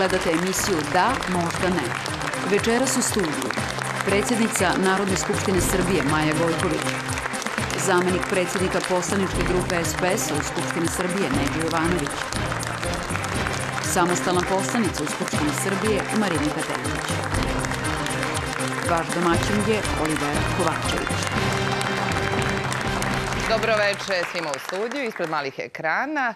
Gledate emisiju Da, možda ne. Večeras u studiju. Predsjednica Narodne skupštine Srbije Maja Gojković. Zamenik predsjednika poslaničke grupe SPS u Skupštini Srbije Neđo Jovanović. Samostalna poslanica u Skupštini Srbije Marinika Teković. Vaš domaćin je Olivera Kovačević. Dobroveče svima u studiju, ispred malih ekrana.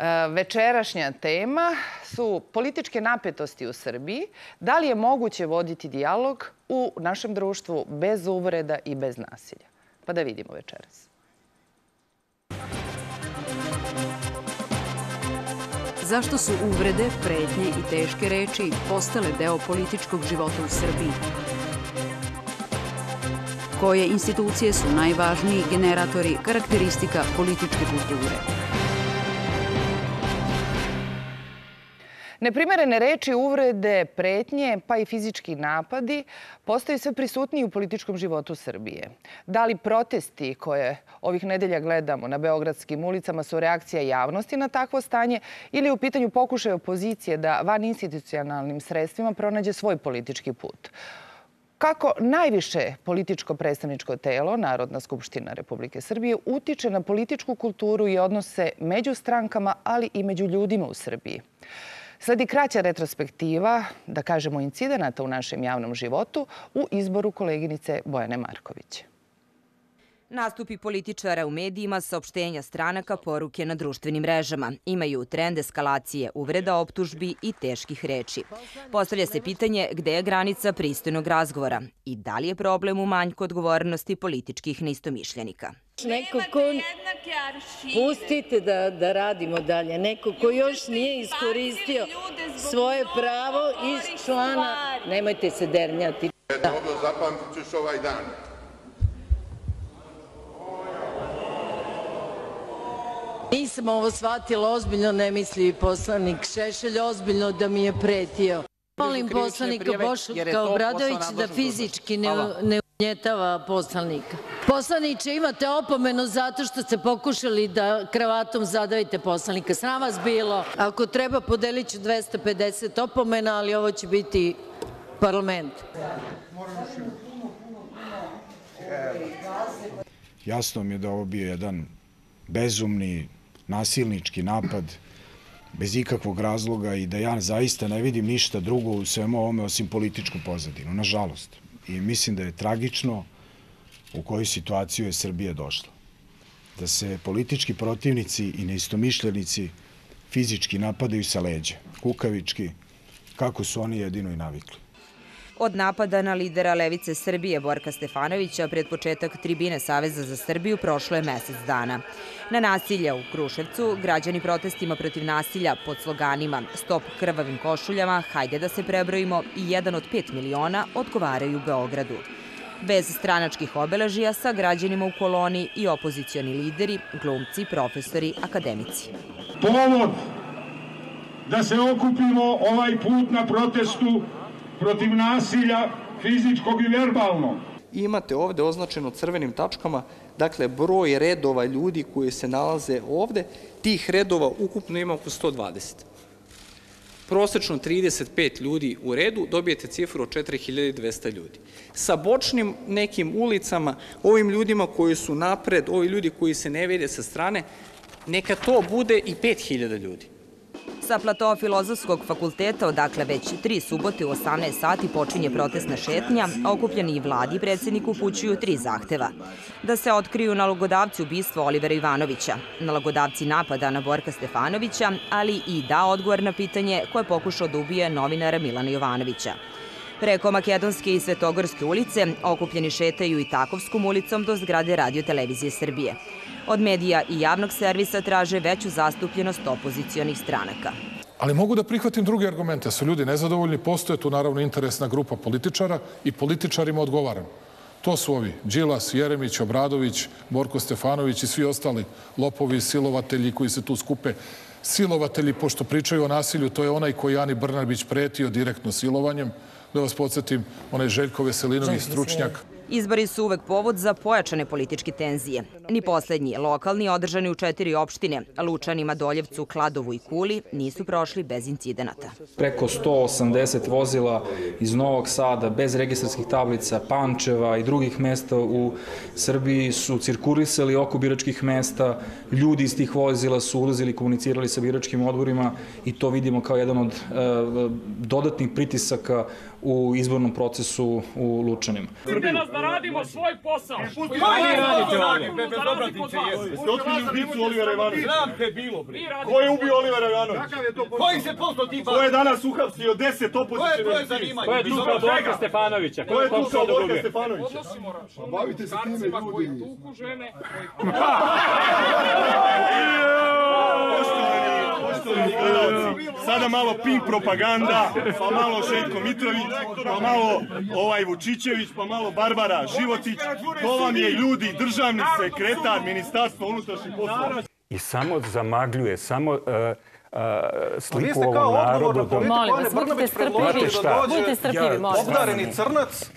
E, večerašnja tema su političke napetosti u Srbiji. Da li je moguće voditi dijalog u našem društvu bez uvreda i bez nasilja? Pa da vidimo večeras. Zašto su uvrede, pretnje i teške reči postale deo političkog života u Srbiji? Koje institucije su najvažniji generatori karakteristika političke kulture? Neprimerene reči, uvrede, pretnje, pa i fizički napadi postaju sve prisutniji u političkom životu Srbije. Da li protesti koje ovih nedelja gledamo na beogradskim ulicama su reakcija javnosti na takvo stanje ili u pitanju pokušaja opozicije da van institucionalnim sredstvima pronađe svoj politički put? Kako najviše političko predstavničko telo, Narodna skupština Republike Srbije, utiče na političku kulturu i odnose među strankama, ali i među ljudima u Srbiji? Sledi kraća retrospektiva, da kažemo incidenata u našem javnom životu u izboru koleginice Bojane Marković. Nastupi političara u medijima, saopštenja stranaka, poruke na društvenim mrežama. Imaju trend eskalacije uvreda, optužbi i teških reči. Postavlja se pitanje gde je granica pristojnog razgovora i da li je problem u manjku odgovornosti političkih neistomišljenika. Neko ko... Pustite da, da radimo dalje. Neko ko još nije iskoristio svoje pravo iz člana... Nemojte se dernjati. Dobro, zapamtit ćeš ovaj dan. Nisam ovo shvatila ozbiljno, ne misli poslanik Šešelj ozbiljno da mi je pretio. Molim poslanika Boška Obradović da fizički ne, ne unjetava poslanika. Poslaniče, imate opomenu zato što ste pokušali da kravatom zadavite poslanika. Sram vas bilo. Ako treba, podelit ću 250 opomena, ali ovo će biti parlament. Jasno mi je da ovo bio jedan bezumni, nasilnički napad bez ikakvog razloga i da ja zaista ne vidim ništa drugo u svemu ovome osim političku pozadinu, nažalost. I mislim da je tragično u koju situaciju je Srbija došla. Da se politički protivnici i neistomišljenici fizički napadaju sa leđa, kukavički, kako su oni jedino i navikli. Od napada na lidera Levice Srbije Borka Stefanovića pred početak tribine Saveza za Srbiju prošlo je mesec dana. Na nasilja u Kruševcu građani protestima protiv nasilja pod sloganima Stop krvavim košuljama, hajde da se prebrojimo i jedan od 5 miliona odgovaraju Beogradu. Bez stranačkih obeležija sa građanima u koloni i opozicioni lideri, glumci, profesori, akademici. Povod da se okupimo ovaj put na protestu protiv nasilja fizičkog i verbalnog. Imate ovde označeno crvenim tačkama, dakle, broj redova ljudi koji se nalaze ovde, tih redova ukupno ima oko 120. Prosečno 35 ljudi u redu, dobijete cifru od 4200 ljudi. Sa bočnim nekim ulicama, ovim ljudima koji su napred, ovi ljudi koji se ne vide sa strane, neka to bude i 5000 ljudi. Sa platoa Filozofskog fakulteta, odakle već tri subote u 18 sati počinje protestna šetnja, okupljeni i vladi i predsednik upućuju tri zahteva. Da se otkriju nalogodavci ubistva Olivera Ivanovića, nalogodavci napada na Borka Stefanovića, ali i da odgovor na pitanje koje pokušao da ubije novinara Milana Jovanovića. Preko Makedonske i Svetogorske ulice okupljeni šetaju i Takovskom ulicom do zgrade Radio Televizije Srbije. Od medija i javnog servisa traže veću zastupljenost opozicionih stranaka. Ali mogu da prihvatim druge argumente. Su ljudi nezadovoljni, postoje tu naravno interesna grupa političara i političarima odgovaram. To su ovi, Đilas, Jeremić, Obradović, Borko Stefanović i svi ostali lopovi, silovatelji koji se tu skupe. Silovatelji, pošto pričaju o nasilju, to je onaj koji Ani Brnabić pretio direktno silovanjem. Da vas podsjetim, onaj Željko Veselinović, stručnjak Izbori su uvek povod za pojačane političke tenzije. Ni poslednji, lokalni, održani u četiri opštine, Lučanima, Doljevcu, Kladovu i Kuli, nisu prošli bez incidenata. Preko 180 vozila iz Novog Sada, bez registarskih tablica, Pančeva i drugih mesta u Srbiji su cirkulisali oko biračkih mesta. Ljudi iz tih vozila su ulazili i komunicirali sa biračkim odborima i to vidimo kao jedan od e, dodatnih pritisaka u izbornom procesu u Lučanima. Nas da radimo svoj posao. Da vi radite ovdje. Bez obratice jeste. Jeste otkrili ubicu Olivera Ivanovića? Znam te bilo, bre. Ko je ubio Olivera Ivanovića? Koji se posto ti Ko je danas uhapsio deset opozicijne Ko je zanimanje? Ko je tukao Borka Stefanovića? Ko je tukao Borka Stefanovića? Odnosimo Bavite se time ljudi. koji tuku žene. Poštovani gledalci, sada malo PIN propaganda, pa malo Željko Mitrović, pa malo ovaj Vučićević, pa malo Barbara Životić. To vam je ljudi, državni sekretar Ministarstva unutrašnjih poslova. I samo zamagljuje, samo uh, uh, sliku ovom narodu. Da... Molim vas, budite strpljivi. Budite strpljivi, molim vas. Obdareni crnac.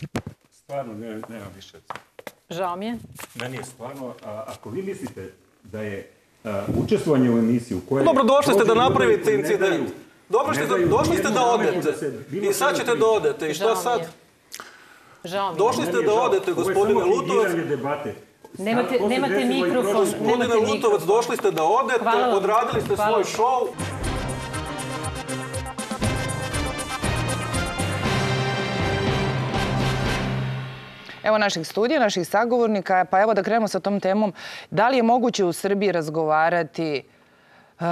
Stvarno, ne, nema više. Žao mi je. Meni je stvarno, a, ako vi mislite da je učestvovanje u emisiji u kojoj... Dobro, došli ste da napravite incident. Dobro ste, došli ste da odete. I sad ćete da odete. I šta sad? Žao mi je. Došli ste da odete, gospodine Lutovac. debate. Nemate, nemate mikrofon. Gospodine Lutovac, došli ste da odete, Hvala odradili ste Hvala svoj šou. Evo naših studija, naših sagovornika, pa evo da krenemo sa tom temom. Da li je moguće u Srbiji razgovarati uh,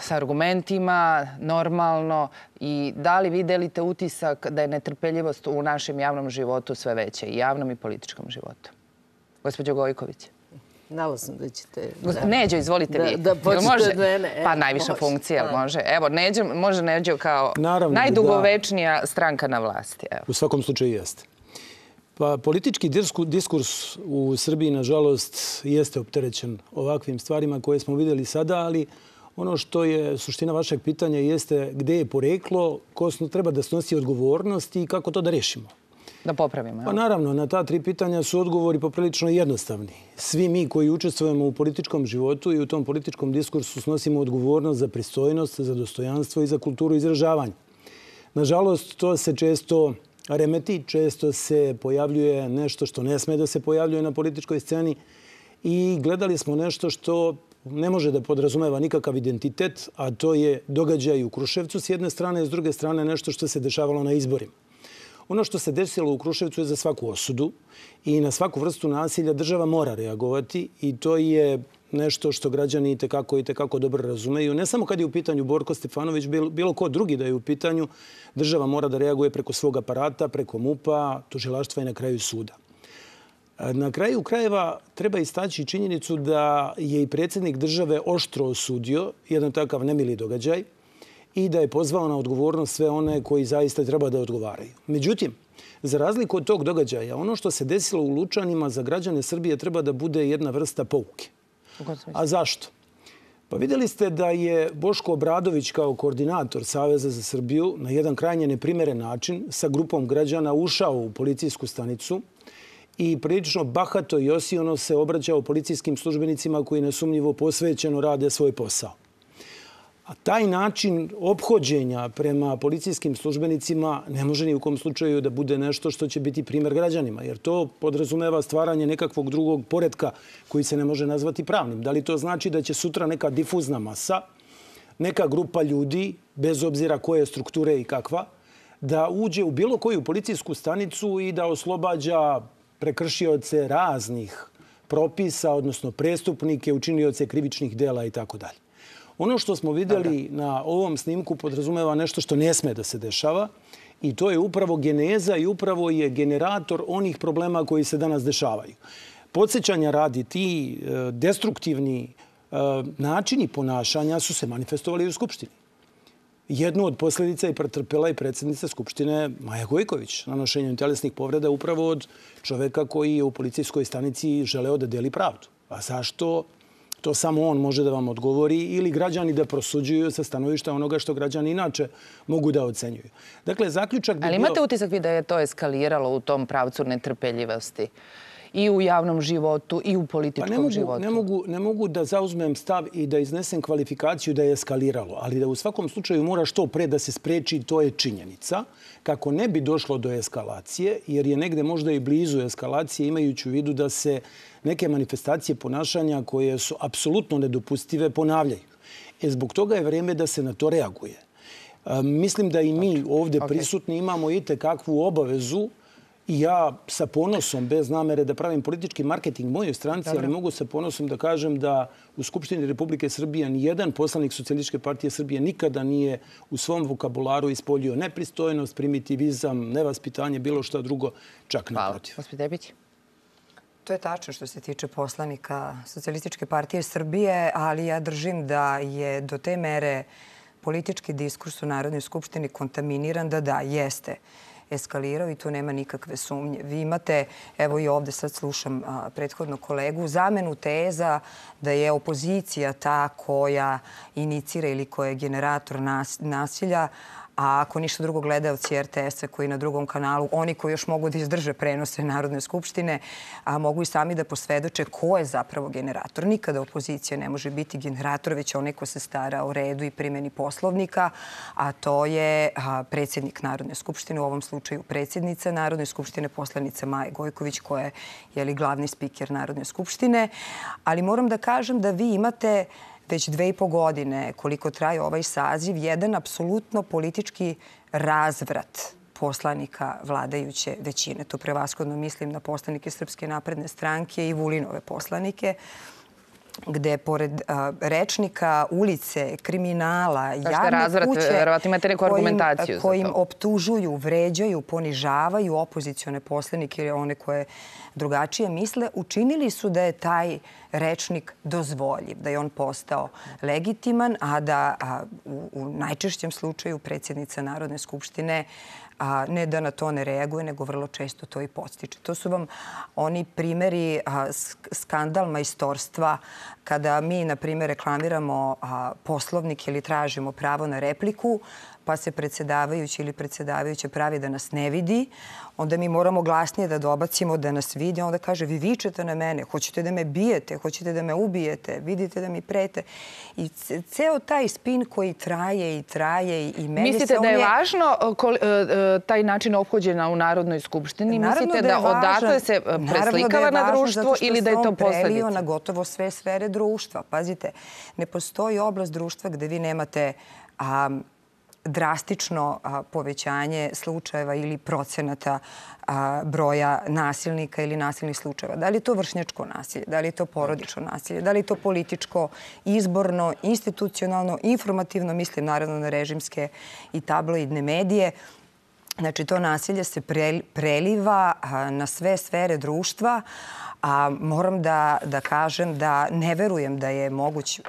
sa argumentima, normalno i da li vi delite utisak da je netrpeljivost u našem javnom životu sve veća i javnom i političkom životu? Gospođo Gojković. Znala sam da ćete... Neđo, izvolite Da- vi. da može? od mene, e, Pa najviša može. funkcija, jel Da. može? Evo, Neđo, može Neđo kao Naravno, najdugovečnija stranka na vlasti. Evo. U svakom slučaju jeste. Pa politički disku- diskurs u Srbiji, nažalost, jeste opterećen ovakvim stvarima koje smo videli sada, ali ono što je suština vašeg pitanja jeste gde je poreklo, ko treba da snosi odgovornost i kako to da rešimo. Da popravimo. Pa naravno, na ta tri pitanja su odgovori poprilično jednostavni. Svi mi koji učestvujemo u političkom životu i u tom političkom diskursu snosimo odgovornost za pristojnost, za dostojanstvo i za kulturu izražavanja. Nažalost, to se često remeti, često se pojavljuje nešto što ne sme da se pojavljuje na političkoj sceni i gledali smo nešto što ne može da podrazumeva nikakav identitet, a to je događaj u Kruševcu s jedne strane, s druge strane nešto što se dešavalo na izborima. Ono što se desilo u Kruševcu je za svaku osudu i na svaku vrstu nasilja država mora reagovati i to je nešto što građani i tekako i tekako dobro razumeju. Ne samo kad je u pitanju Borko Stefanović, bilo, ko drugi da je u pitanju, država mora da reaguje preko svog aparata, preko MUPA, tužilaštva i na kraju suda. Na kraju krajeva treba istaći činjenicu da je i predsjednik države oštro osudio jedan takav nemili događaj i da je pozvao na odgovornost sve one koji zaista treba da odgovaraju. Međutim, za razliku od tog događaja, ono što se desilo u Lučanima za građane Srbije treba da bude jedna vrsta pouke. A zašto? Pa vidjeli ste da je Boško Obradović kao koordinator Saveza za Srbiju na jedan krajnje neprimeren način sa grupom građana ušao u policijsku stanicu i prilično bahato i osiono se obraćao policijskim službenicima koji nesumnjivo posvećeno rade svoj posao. A taj način obhođenja prema policijskim službenicima ne može ni u kom slučaju da bude nešto što će biti primer građanima, jer to podrazumeva stvaranje nekakvog drugog poredka koji se ne može nazvati pravnim. Da li to znači da će sutra neka difuzna masa, neka grupa ljudi, bez obzira koje strukture i kakva, da uđe u bilo koju policijsku stanicu i da oslobađa prekršioce raznih propisa, odnosno prestupnike, učinioce krivičnih dela i tako dalje. Ono što smo vidjeli na ovom snimku podrazumeva nešto što ne sme da se dešava i to je upravo geneza i upravo je generator onih problema koji se danas dešavaju. Podsjećanja radi ti e, destruktivni e, načini ponašanja su se manifestovali u Skupštini. Jednu od posljedica je pretrpela i predsjednica Skupštine Maja Gojković nanošenjem telesnih povreda upravo od čoveka koji je u policijskoj stanici želeo da deli pravdu. A zašto To samo on može da vam odgovori ili građani da prosuđuju sa stanovišta onoga što građani inače mogu da ocenjuju. Dakle, zaključak bi Ali imate utisak vi da je to eskaliralo u tom pravcu netrpeljivosti? i u javnom životu i u političkom pa ne mogu, životu? Ne mogu, ne mogu da zauzmem stav i da iznesem kvalifikaciju da je eskaliralo, ali da u svakom slučaju mora što pre da se spreči, to je činjenica, kako ne bi došlo do eskalacije, jer je negde možda i blizu eskalacije, imajući u vidu da se neke manifestacije ponašanja koje su apsolutno nedopustive ponavljaju. E, zbog toga je vreme da se na to reaguje. E, mislim da i mi ovde prisutni imamo i kakvu obavezu I ja sa ponosom, bez namere da pravim politički marketing mojoj stranci, ali mogu sa ponosom da kažem da u Skupštini Republike Srbije ni jedan poslanik Socialističke partije Srbije nikada nije u svom vokabularu ispoljio nepristojnost, primitivizam, nevaspitanje, bilo šta drugo, čak naprotiv. Hvala. To je tačno što se tiče poslanika Socialističke partije Srbije, ali ja držim da je do te mere politički diskurs u Narodnoj skupštini kontaminiran da da, jeste eskalirao i tu nema nikakve sumnje. Vi imate, evo i ovde sad slušam a, prethodnog kolegu, zamenu teza da je opozicija ta koja inicira ili koja je generator nas, nasilja, a ako ništa drugo gledalci RTS-a koji na drugom kanalu, oni koji još mogu da izdrže prenose Narodne skupštine, a mogu i sami da posvedoče ko je zapravo generator. Nikada opozicija ne može biti generator, već onaj ko se stara o redu i primjeni poslovnika, a to je predsjednik Narodne skupštine, u ovom slučaju predsjednica Narodne skupštine, poslanica Maja Gojković, koja je jeli, glavni spiker Narodne skupštine. Ali moram da kažem da vi imate već dve i po godine koliko traje ovaj saziv, jedan apsolutno politički razvrat poslanika vladajuće većine. Tu prevaskodno mislim na poslanike Srpske napredne stranke i Vulinove poslanike gde pored a, rečnika, ulice, kriminala, javne razvrat, kuće verovatno imate neku argumentaciju kojim, kojim optužuju, vređaju, ponižavaju opozicione poslanike ili one koje drugačije misle, učinili su da je taj rečnik dozvoljiv, da je on postao legitiman, a da a, u, u najčešćem slučaju predsjednica Narodne skupštine a, ne da na to ne reaguje, nego vrlo često to i podstiče. To su vam oni primeri a, skandal majstorstva kada mi, na primjer, reklamiramo a, poslovnik ili tražimo pravo na repliku, pa se predsjedavajući ili predsjedavajuća pravi da nas ne vidi, onda mi moramo glasnije da dobacimo da nas vidi. Onda kaže, vi vičete na mene, hoćete da me bijete, hoćete da me ubijete, vidite da mi prete. I ceo taj spin koji traje i traje i meni Mislite se da je, važno e, e, taj način ophođena u Narodnoj skupštini? Mislite da, da odatle se preslikava da na društvo ili da je to posledica? na gotovo sve sfere društva. Pazite, ne postoji oblast društva gde vi nemate a, drastično povećanje slučajeva ili procenata broja nasilnika ili nasilnih slučajeva. Da li je to vršnjačko nasilje, da li je to porodično nasilje, da li je to političko, izborno, institucionalno, informativno, mislim naravno na režimske i tabloidne medije. Znači, to nasilje se preliva na sve sfere društva, A moram da, da kažem da ne verujem da je moguć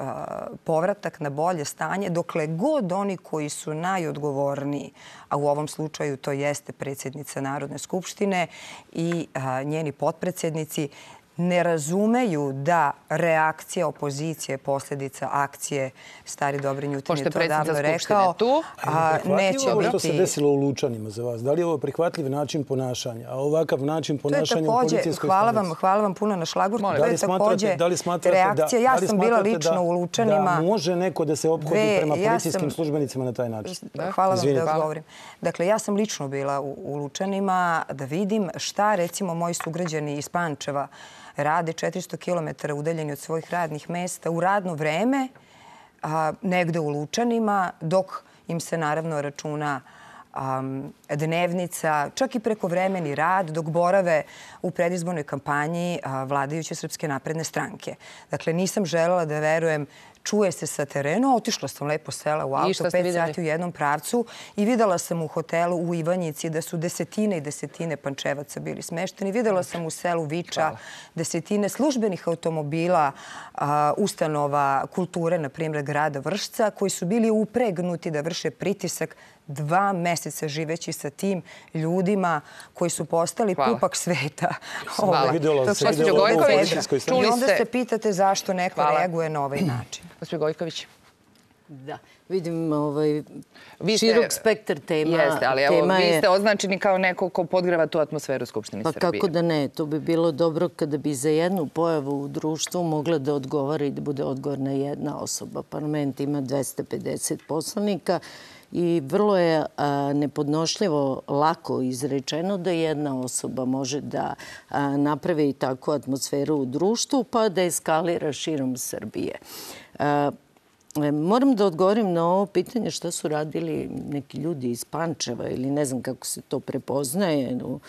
povratak na bolje stanje dokle god oni koji su najodgovorniji, a u ovom slučaju to jeste predsjednica Narodne skupštine i njeni potpredsjednici, ne razumeju da reakcija opozicije je posljedica akcije Stari Dobri Njutin je to davno rekao. Tu, a neće biti... Što se desilo u Lučanima za vas? Da li je ovo prihvatljiv način ponašanja? A ovakav način ponašanja u policijskoj hvala vam, hvala vam puno na šlagurtu. To je takođe da li smatrate, reakcija. Ja sam bila lično u Lučanima. Da može neko da se obhodi prema policijskim službenicima na taj način? Hvala vam da odgovorim. Dakle, ja sam lično bila u Lučanima da vidim šta recimo moji sugrađani iz Pančeva rade 400 km udaljeni od svojih radnih mesta u radno vreme, a, negde u Lučanima, dok im se naravno računa dnevnica, čak i prekovremeni rad, dok borave u predizbornoj kampanji vladajuće Srpske napredne stranke. Dakle, nisam želela da verujem čuje se sa terena. Otišla sam lepo sela u auto, pet sati u jednom pravcu i videla sam u hotelu u Ivanjici da su desetine i desetine pančevaca bili smešteni. Videla sam u selu Viča desetine službenih automobila ustanova kulture, na primjer grada Vršca, koji su bili upregnuti da vrše pritisak dva meseca živeći sa tim ljudima koji su postali Hvala. pupak sveta. Hvala. Ovaj, se, I onda se ste- pitate zašto neko Hvala. reaguje na ovaj način. Gospodin Gojković. Da, vidim ovaj, Vi ste- širok spektar tema. Jeste, ali evo, tema vi je- ste označeni kao neko ko podgreva tu atmosferu Skupštine Pa Srbije. kako da ne, to bi bilo dobro kada bi za jednu pojavu u društvu mogla da odgovara i da bude odgovorna jedna osoba. Parlament ima 250 poslanika i vrlo je nepodnošljivo lako izrečeno da jedna osoba može da napravi takvu atmosferu u društvu pa da eskalira širom Srbije. E, Moram da odgovorim na ovo pitanje šta su radili neki ljudi iz Pančeva ili ne znam kako se to prepoznaje u,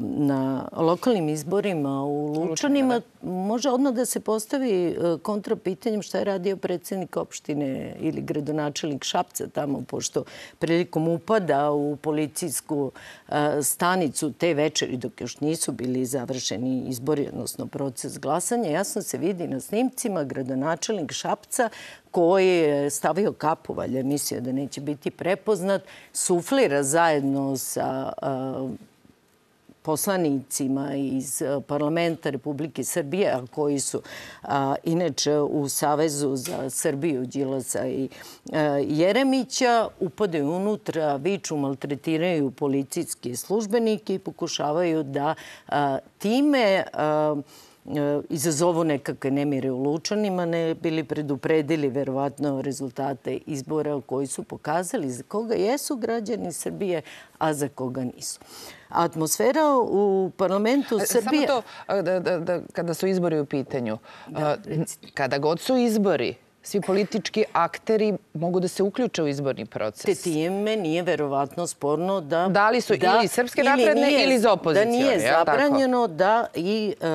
na lokalnim izborima u Lučanima. Može odmah da se postavi e, kontra pitanjem šta je radio predsednik opštine ili gradonačelnik Šapca tamo, pošto prilikom upada u policijsku a, stanicu te večeri, dok još nisu bili završeni izbori, odnosno proces glasanja, jasno se vidi na snimcima gradonačelnik Šapca koji je stavio kapu, valjda mislio da neće biti prepoznat, suflira zajedno sa a, poslanicima iz a, parlamenta Republike Srbije, a koji su a, inače u Savezu za Srbiju Đilasa i a, Jeremića, upadaju unutra, viču, maltretiraju policijske službenike i pokušavaju da a, time a, izazovu nekakve nemire u Lučanima, ne bili predupredili verovatno rezultate izbora koji su pokazali za koga jesu građani Srbije, a za koga nisu. Atmosfera u parlamentu A, Srbije... Samo to, da, da, da, kada su izbori u pitanju. a, kada god su izbori, svi politički akteri mogu da se uključe u izborni proces. Te time nije verovatno sporno da... Da li su ili Srpske napredne nije- ili za opozicione, Da nije zabranjeno da i e, e,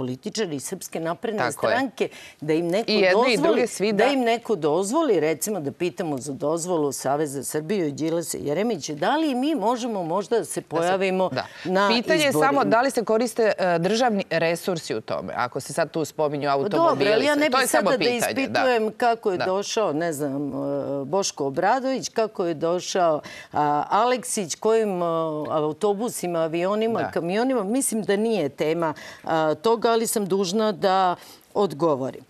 političari Srpske napredne Tako je. stranke, da im neko I jedne i dozvoli, druge, svi da da. im neko dozvoli, recimo da pitamo za dozvolu Saveza Srbije i Đilasa i Jeremića, da li mi možemo možda da se pojavimo Da. na Pitanje je izborima? samo da li se koriste e, državni resursi u tome. Ako se sad tu spominju Pa automobili. Dobro, ja ne je bih sada da pitanje, ispitujem kako je Da. došao, ne znam, e, Boško Obradović, kako je došao a, Aleksić, kojim a, autobusima, avionima, Da. kamionima. Mislim da nije tema toga, ali sam dužna da odgovorim.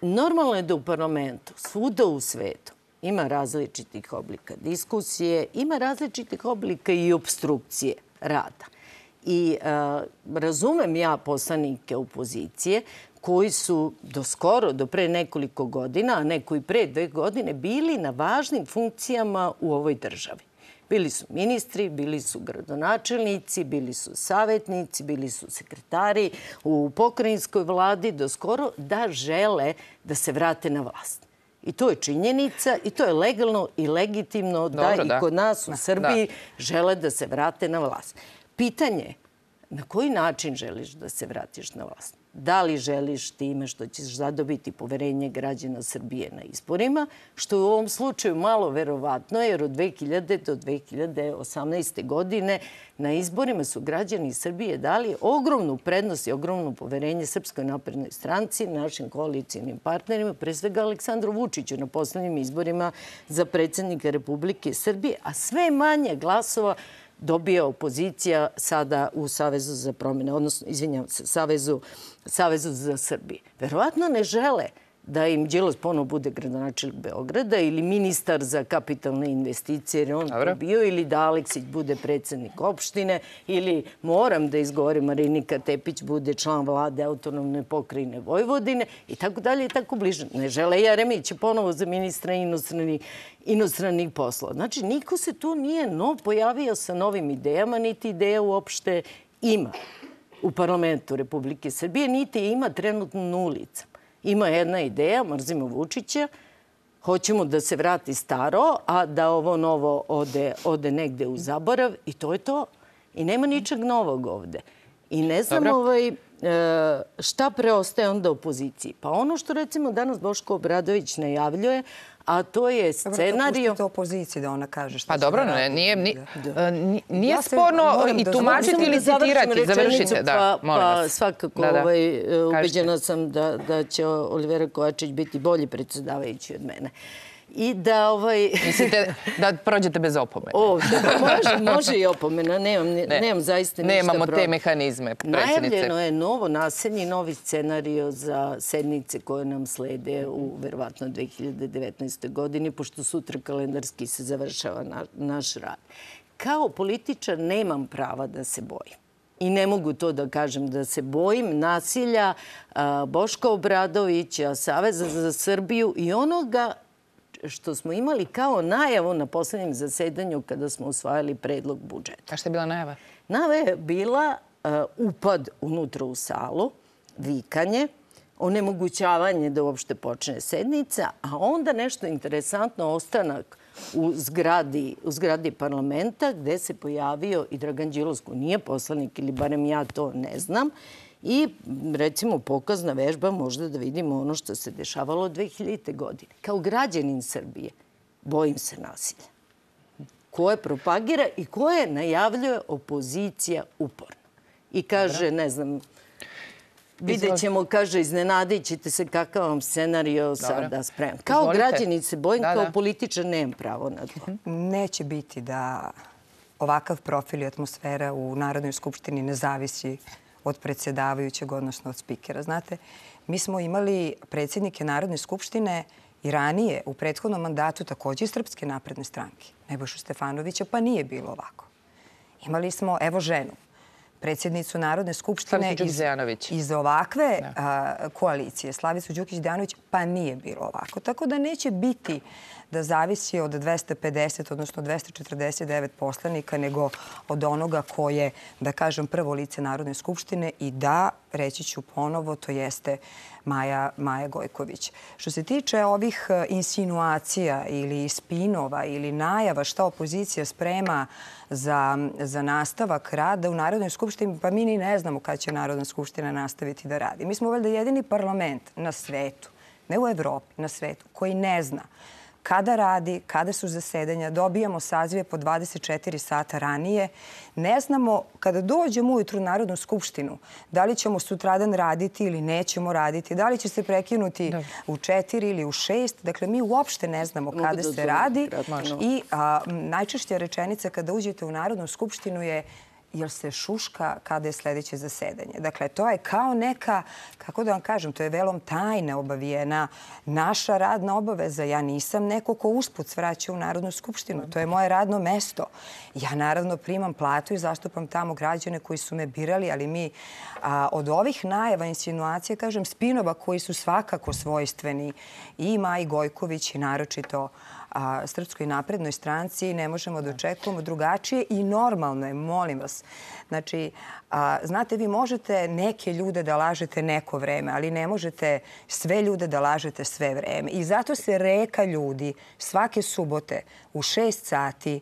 Normalno je da u parlamentu, svuda u svetu, ima različitih oblika diskusije, ima različitih oblika i obstrukcije rada. I razumem ja poslanike opozicije koji su do skoro, do pre nekoliko godina, a neko i pre dve godine, bili na važnim funkcijama u ovoj državi. Bili su ministri, bili su gradonačelnici, bili su savjetnici, bili su sekretari u pokrajinskoj vladi do skoro da žele da se vrate na vlast. I to je činjenica i to je legalno i legitimno da Dobro, i da. kod nas u Da. Srbiji žele da se vrate na vlast. Pitanje je na koji način želiš da se vratiš na vlast? Da li želiš time što ćeš zadobiti poverenje građana Srbije na izborima, što je u ovom slučaju malo verovatno, jer od 2000. do 2018. godine na izborima su građani Srbije dali ogromnu prednost i ogromno poverenje Srpskoj naprednoj stranci, našim koalicijalnim partnerima, pre svega Aleksandru Vučiću na poslednjim izborima za predsjednika Republike Srbije, a sve manje glasova dobija opozicija sada u Savezu za promjene, odnosno, izvinjam se, Savezu, Savezu za Srbije. Verovatno ne žele da im Đilas ponovo bude gradonačelnik Beograda ili ministar za kapitalne investicije, jer je on to bio, ili da Aleksić bude predsednik opštine, ili moram da izgovorim Marinika Tepić bude član vlade autonomne pokrajine Vojvodine i tako dalje i tako bliže. Ne žele Jeremić ponovo za ministra inostranih, inostranih poslova. Znači, niko se tu nije no pojavio sa novim idejama, niti ideja uopšte ima u parlamentu Republike Srbije, niti ima trenutno na ulicama. Ima jedna ideja, mrzimo Vučića, hoćemo da se vrati staro, a da ovo novo ode, ode negde u zaborav i to je to. I nema ničeg novog ovde. I ne znam Dobro. ovaj, šta preostaje onda opoziciji. Pa ono što recimo danas Boško Obradović najavljuje, a to je scenario... Dobro, to opoziciji da ona kaže šta Pa dobro, ne, nije, ni- Da. e, ni- nije Ja sporno i tumačiti ili da citirati. Završite, da, pa, molim pa vas. svakako Da, da. Ovaj, Kažite. ubeđena sam da, da će Olivera Kovačić biti bolji predsedavajući od mene. I da ovaj... Mislite da prođete bez opomene? O, da, može, može i opomena. Nemam, ne, nemam zaista ništa Nemamo te mehanizme, predsjednice. Najavljeno je novo naselje novi scenario za sednice koje nam slede u verovatno 2019. godini, pošto sutra kalendarski se završava na, naš rad. Kao političar nemam prava da se bojim. I ne mogu to da kažem da se bojim nasilja Boška Obradovića, Saveza za Srbiju i onoga što smo imali kao najavu na poslednjem zasedanju kada smo usvajali predlog budžeta. A šta je bila najava? Najava je bila uh, upad unutra u salu, vikanje, onemogućavanje da uopšte počne sednica, a onda nešto interesantno, ostanak u zgradi, u zgradi parlamenta gde se pojavio i Dragan Đilas, ko nije poslanik ili barem ja to ne znam, i recimo pokazna vežba možda da vidimo ono što se dešavalo 2000. godine. Kao građanin Srbije bojim se nasilja koje propagira i koje najavljuje opozicija uporno. I kaže, ne znam, vidjet ćemo, kaže, iznenadit ćete se kakav vam scenario sada spremam. Kao Izvolite. građanin se bojim, Da, kao da. političar nemam pravo na to. Neće biti da ovakav profil i atmosfera u Narodnoj skupštini ne zavisi od predsedavajućeg, odnosno od spikera. Znate, mi smo imali predsjednike Narodne skupštine i ranije u prethodnom mandatu takođe iz Srpske napredne stranke, Nebojšu Stefanovića, pa nije bilo ovako. Imali smo, evo ženu, predsjednicu Narodne skupštine iz, iz ovakve a, koalicije, Slavicu Đukić-Dejanović, pa nije bilo ovako. Tako da neće biti da zavisi od 250, odnosno 249 poslanika, nego od onoga ko je, da kažem, prvo lice Narodne skupštine i da, reći ću ponovo, to jeste Maja, Maja Gojković. Što se tiče ovih e, insinuacija ili spinova ili najava šta opozicija sprema za, za nastavak rada u Narodnoj skupštini, pa mi ni ne znamo kada će Narodna skupština nastaviti da radi. Mi smo valjda jedini parlament na svetu, ne u Evropi, na svetu, koji ne zna kada radi, kada su zasedanja, dobijamo sazive po 24 sata ranije. Ne znamo kada dođemo ujutru u Narodnu skupštinu da li ćemo sutradan raditi ili nećemo raditi, da li će se prekinuti u 4 ili u 6. Dakle, mi uopšte ne znamo Mogu kada da se radi i a, najčešća rečenica kada uđete u Narodnu skupštinu je jel se šuška kada je sledeće zasedanje. Dakle, to je kao neka, kako da vam kažem, to je velom tajne obavijena naša radna obaveza. Ja nisam neko ko usput svraća u Narodnu skupštinu. To je moje radno mesto. Ja naravno primam platu i zastupam tamo građane koji su me birali, ali mi a, od ovih najava, insinuacija, kažem, spinova koji su svakako svojstveni i Maji Gojković i naročito a, Srpskoj naprednoj stranci ne možemo da očekujemo drugačije i normalno je, molim vas. Znači, a, znate, vi možete neke ljude da lažete neko vreme, ali ne možete sve ljude da lažete sve vreme. I zato se reka ljudi svake subote u šest sati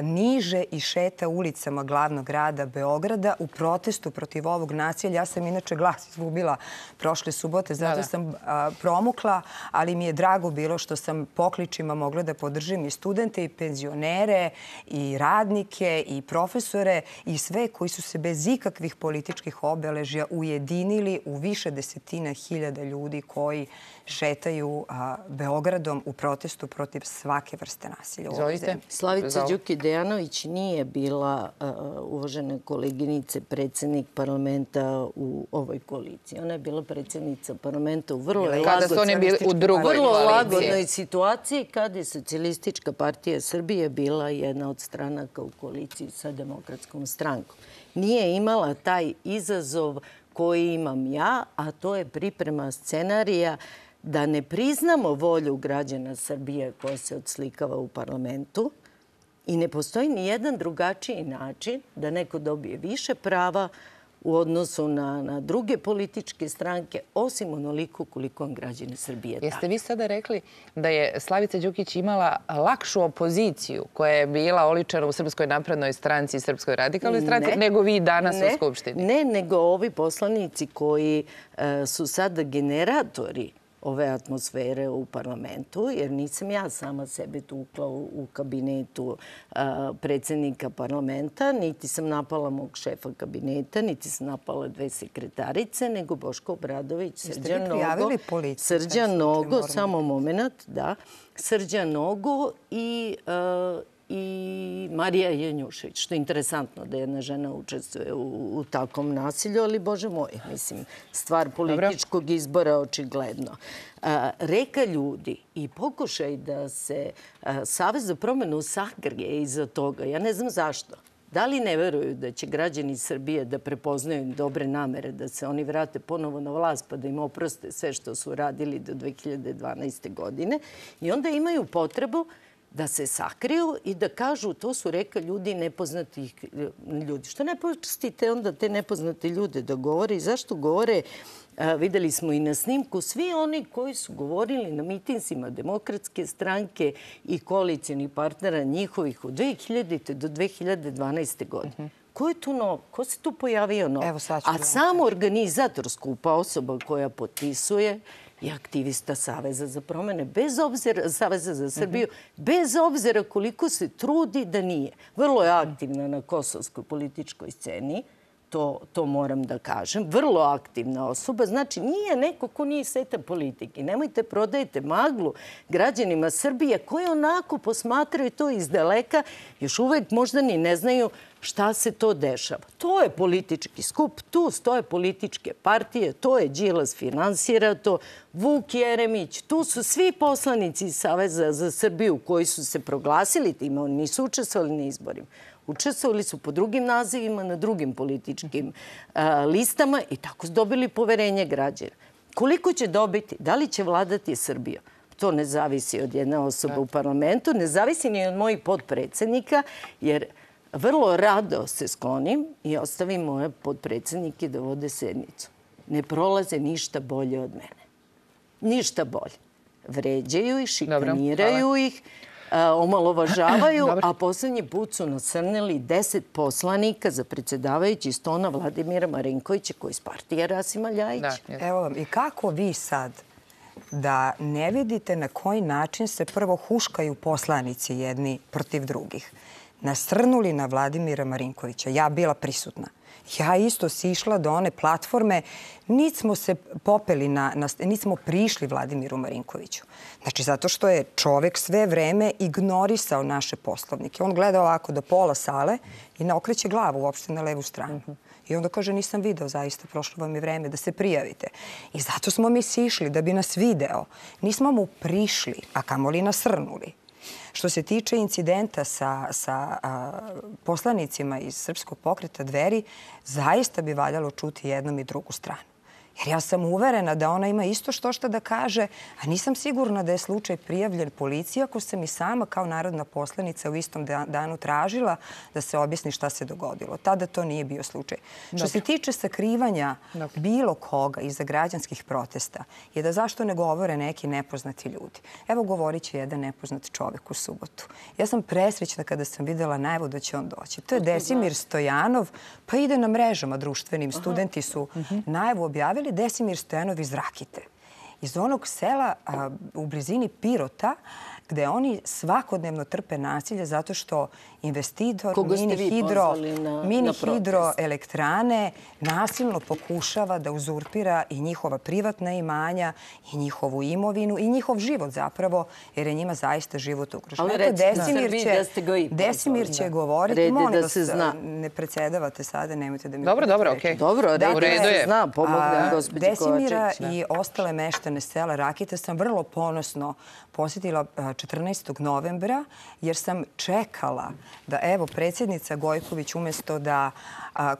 niže i šeta ulicama glavnog grada Beograda u protestu protiv ovog nasilja. Ja sam inače glas izgubila prošle subote, zato Da, da. sam a, promukla, ali mi je drago bilo što sam pokličima mogla da podržim i studente i penzionere i radnike i profesore i sve koji su se bez ikakvih političkih obeležja ujedinili u više desetina hiljada ljudi koji šetaju a, Beogradom u protestu protiv svake vrste nasilja zemlji. Slavica Đuki Dejanović nije bila uh, uvažena koleginice predsednik parlamenta u ovoj koaliciji. Ona je bila predsednica parlamenta u vrlo Bila Kada su oni bili u drugoj vrlo lagodnoj situaciji kada je Socijalistička partija Srbije bila jedna od stranaka u koaliciji sa demokratskom strankom. Nije imala taj izazov koji imam ja, a to je priprema scenarija da ne priznamo volju građana Srbije koja se odslikava u parlamentu i ne postoji ni jedan drugačiji način da neko dobije više prava u odnosu na, na druge političke stranke, osim onoliko koliko vam građani Srbije. Jeste vi sada rekli da je Slavica Đukić imala lakšu opoziciju koja je bila oličena u Srpskoj naprednoj stranci i Srpskoj radikalnoj stranci Ne. nego vi danas Ne, u Skupštini? Ne, nego ovi poslanici koji e, su sada generatori ove atmosfere u parlamentu, jer nisam ja sama sebe tukla u, kabinetu predsednika parlamenta, niti sam napala mog šefa kabineta, niti sam napala dve sekretarice, nego Boško Obradović, Srđan Nogo. Srđan Nogo, samo moment, da. Srđan Nogo i i Marija Janjušević, što je interesantno da jedna žena učestvuje u, u takvom nasilju, ali bože moj, mislim, stvar političkog izbora očigledno. A, reka ljudi i pokušaj da se a, Savez za promenu sagrije iza toga, ja ne znam zašto. Da li ne veruju da će građani Srbije da prepoznaju dobre namere, da se oni vrate ponovo na vlast pa da im oproste sve što su radili do 2012. godine i onda imaju potrebu da se sakriju i da kažu to su reka ljudi nepoznatih ljudi. Što ne pustite onda te nepoznate ljude da govore i zašto govore A, videli smo i na snimku, svi oni koji su govorili na mitinsima demokratske stranke i koalicijenih partnera njihovih od 2000. do 2012. godine. -hmm. Ko je tu nov? Ko se tu pojavio nov? Evo, A sam organizator skupa, osoba koja potpisuje, i aktivista Saveza za promene, bez obzira, Saveza za Srbiju, bez obzira koliko se trudi da nije. Vrlo je aktivna na kosovskoj političkoj sceni, to, to moram da kažem, vrlo aktivna osoba. Znači, nije neko ko nije sveta politike. Nemojte prodajete maglu građanima Srbije koji onako posmatraju to iz daleka, još uvek možda ni ne znaju šta se to dešava. To je politički skup, tu stoje političke partije, to je Đilas finansira to, Vuk Jeremić, tu su svi poslanici Saveza za Srbiju koji su se proglasili time, oni nisu učestvovali na izborima. Učestvovali su po drugim nazivima na drugim političkim a, listama i tako su dobili poverenje građana. Koliko će dobiti? Da li će vladati Srbijom? To ne zavisi od jedne osobe u parlamentu, ne zavisi ni od mojih podpredsednika, jer vrlo rado se sklonim i ostavim moje podpredsednike da vode sednicu. Ne prolaze ništa bolje od mene. Ništa bolje. Vređaju ih, šikaniraju Dobro, ih, omalovažavaju, a poslednji put su nasrnili deset poslanika za predsedavajući stona Vladimira Marinkovića koji iz partije Rasima Ljajića. Da, Evo vam, i kako vi sad da ne vidite na koji način se prvo huškaju poslanici jedni protiv drugih. Nasrnuli na Vladimira Marinkovića. Ja bila prisutna. Ja isto si išla do one platforme, nit smo se popeli na, na nit smo prišli Vladimiru Marinkoviću. Znači, zato što je čovek sve vreme ignorisao naše poslovnike. On gleda ovako do pola sale i ne okreće glavu uopšte na levu stranu. I onda kaže, nisam video zaista, prošlo vam je vreme da se prijavite. I zato smo mi sišli da bi nas video. Nismo mu prišli, a kamoli nasrnuli. Što se tiče incidenta sa, sa poslanicima iz Srpskog pokreta dveri, zaista bi valjalo čuti jednom i drugu stranu. Jer ja sam uverena da ona ima isto što šta da kaže, a nisam sigurna da je slučaj prijavljen policiji ako sam i sama kao narodna poslanica u istom danu tražila da se objasni šta se dogodilo. Tada to nije bio slučaj. Što se tiče sakrivanja bilo koga iza građanskih protesta je da zašto ne govore neki nepoznati ljudi. Evo govorit će jedan nepoznat čovek u subotu. Ja sam presrećna kada sam videla najavu da će on doći. To je Desimir Stojanov, pa ide na mrežama društvenim. Studenti su mhm. najavu objavili pojavili Desimir Stojanov iz Rakite. Iz onog sela a, u blizini Pirota, gde oni svakodnevno trpe nasilje zato što investitor Koga mini, hidro, na, mini na hidroelektrane nasilno pokušava da uzurpira i njihova privatna imanja i njihovu imovinu i njihov život zapravo, jer je njima zaista život ugrožen. Ali Eto, Desimir će, da Desimir će da. govoriti, Redi molim da vas, se zna. ne predsedavate sada, nemojte da mi... Dobro, dobro, okej. Okay. Dobro, da, u redu je. Zna, pomogne gospođi Desimira i ostale meštane sela Rakita sam vrlo ponosno posjetila 14. novembra, jer sam čekala da evo predsjednica Gojković umesto da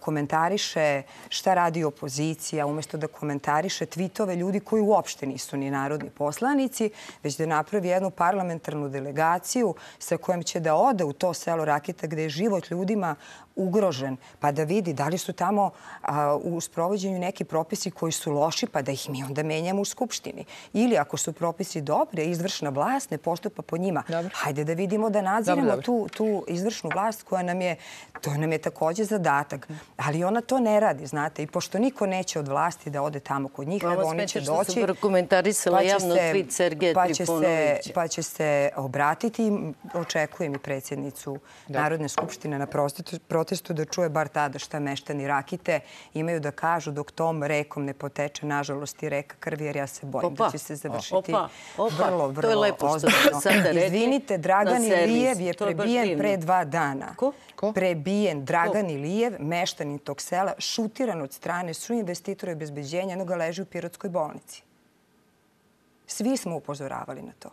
komentariše šta radi opozicija, umesto da komentariše tvitove ljudi koji uopšte nisu ni narodni poslanici, već da napravi jednu parlamentarnu delegaciju sa kojom će da ode u to selo Rakita gde je život ljudima ugrožen, pa da vidi da li su tamo a, u sprovođenju neki propisi koji su loši, pa da ih mi onda menjamo u Skupštini. Ili ako su propisi dobre, izvršna vlast ne postupa po njima. Hajde da vidimo da nadziremo tu, tu izvršnu vlast koja nam je, to nam je takođe zadatak. Ali ona to ne radi, znate. I pošto niko neće od vlasti da ode tamo kod njih, evo oni će doći. Što sam prokomentarisala pa će javno se- tweet Sergeja pa će se, Trifunovića. pa će se obratiti. Očekujem i predsjednicu Narodne skupštine na prostestu, protestu da čuje bar tada šta meštani Rakite imaju da kažu dok tom rekom ne poteče, nažalost, i reka krvi, jer ja se bojim Opa, da će se završiti opa, opa. vrlo, To je vrlo ozbiljno. rekli Izvinite, Dragan. Ilijev je prebijen pre dva dana. Ko? Prebijen Dragan Ilijev, meštanin tog sela, šutiran od strane su investitora i obezbeđenja, jedno ga leži u Pirotskoj bolnici. Svi smo upozoravali na to.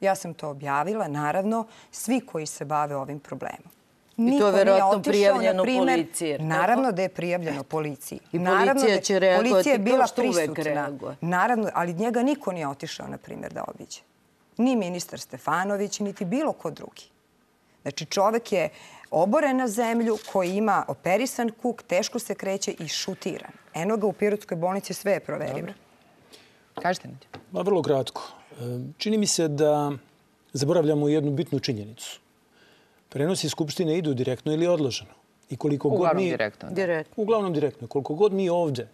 Ja sam to objavila, naravno, svi koji se bave ovim problemom. I to je verovatno prijavljeno primer- policiji, tako? Naravno da je prijavljeno policiji. I Naravno policija da- će reagovati Policija je kao bila što uvek prisutna. reaguje. Naravno, ali njega niko nije otišao, na primjer, da obiđe. Ni ministar Stefanović, niti bilo ko drugi. Znači, čovek je oboren na zemlju koji ima operisan kuk, teško se kreće i šutiran. Eno ga u Pirotskoj bolnici, sve je proverivo. Kažete mi. Ma vrlo kratko. E, Čini mi se da zaboravljamo jednu bitnu činjenicu. Prenosi Skupštine idu direktno ili odloženo. I koliko god Uglavnom mi... direktno. da. Direktno. Uglavnom direktno. Koliko god mi ovde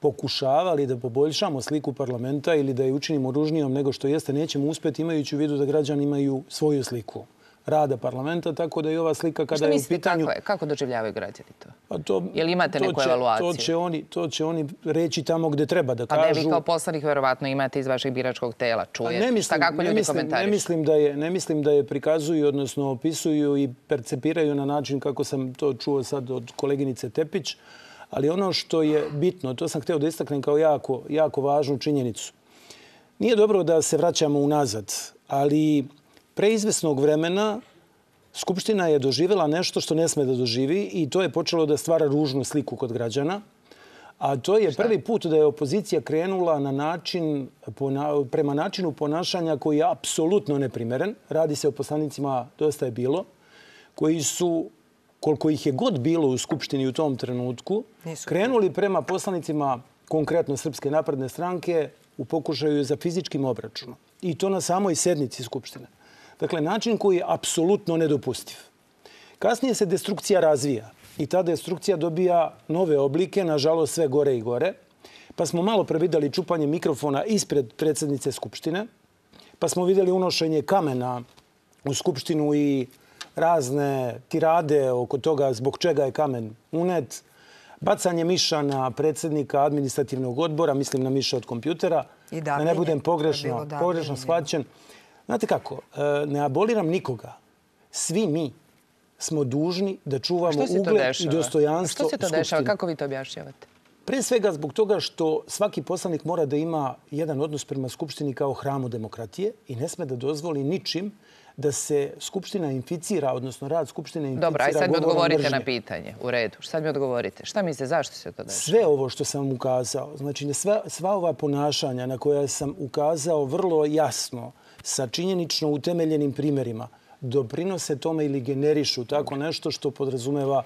pokušavali da poboljšamo sliku parlamenta ili da je učinimo ružnijom nego što jeste, nećemo uspeti imajući u vidu da građani imaju svoju sliku rada parlamenta, tako da i ova slika kada je u mislite, pitanju... kako, je, kako doživljavaju građani to? Pa to, Jel imate to neku će- evaluaciju? To će, oni, to će oni reći tamo gde treba da Pa ne, kažu. vi kao poslanik verovatno imate iz vašeg biračkog tela, Pa čujete. ne mislim, Šta kako ne ljudi mislim, komentarišu? ne mislim da je ne mislim da je prikazuju odnosno opisuju i percepiraju na način kako sam to čuo sad od koleginice Tepić, ali ono što je bitno, to sam hteo da istaknem kao jako jako važnu činjenicu. Nije dobro da se vraćamo unazad, ali pre izvesnog vremena Skupština je doživjela nešto što ne sme da doživi i to je počelo da stvara ružnu sliku kod građana. A to je prvi put da je opozicija krenula na način, pona- prema načinu ponašanja koji je apsolutno neprimeren. Radi se o poslanicima, dosta je bilo, koji su, koliko ih je god bilo u Skupštini u tom trenutku, Nisu. krenuli prema poslanicima konkretno Srpske napredne stranke u pokušaju za fizičkim obračunom. I to na samoj sednici Skupštine. Dakle, način koji je apsolutno nedopustiv. Kasnije se destrukcija razvija i ta destrukcija dobija nove oblike, nažalost sve gore i gore. Pa smo malo pre videli čupanje mikrofona ispred predsjednice Skupštine, pa smo videli unošenje kamena u Skupštinu i razne tirade oko toga zbog čega je kamen unet, bacanje miša na predsjednika administrativnog odbora, mislim na miša od kompjutera, I da ne budem pogrešno, davljenje. pogrešno shvaćen. Znate kako, e, ne aboliram nikoga. Svi mi smo dužni da čuvamo ugled i dostojanstvo Što se to dešava? Skupštine. Kako vi to objašnjavate? Pre svega zbog toga što svaki poslanik mora da ima jedan odnos prema Skupštini kao hramu demokratije i ne sme da dozvoli ničim da se Skupština inficira, odnosno rad Skupštine inficira Dobro, aj sad mi odgovorite mržnje. na pitanje. U redu. Sad mi odgovorite. Šta mislite, zašto se to dešava? Sve ovo što sam vam ukazao, znači na sva, sva ova ponašanja na koja sam ukazao vrlo jasno, sa činjenično utemeljenim primjerima, doprinose tome ili generišu tako nešto što podrazumeva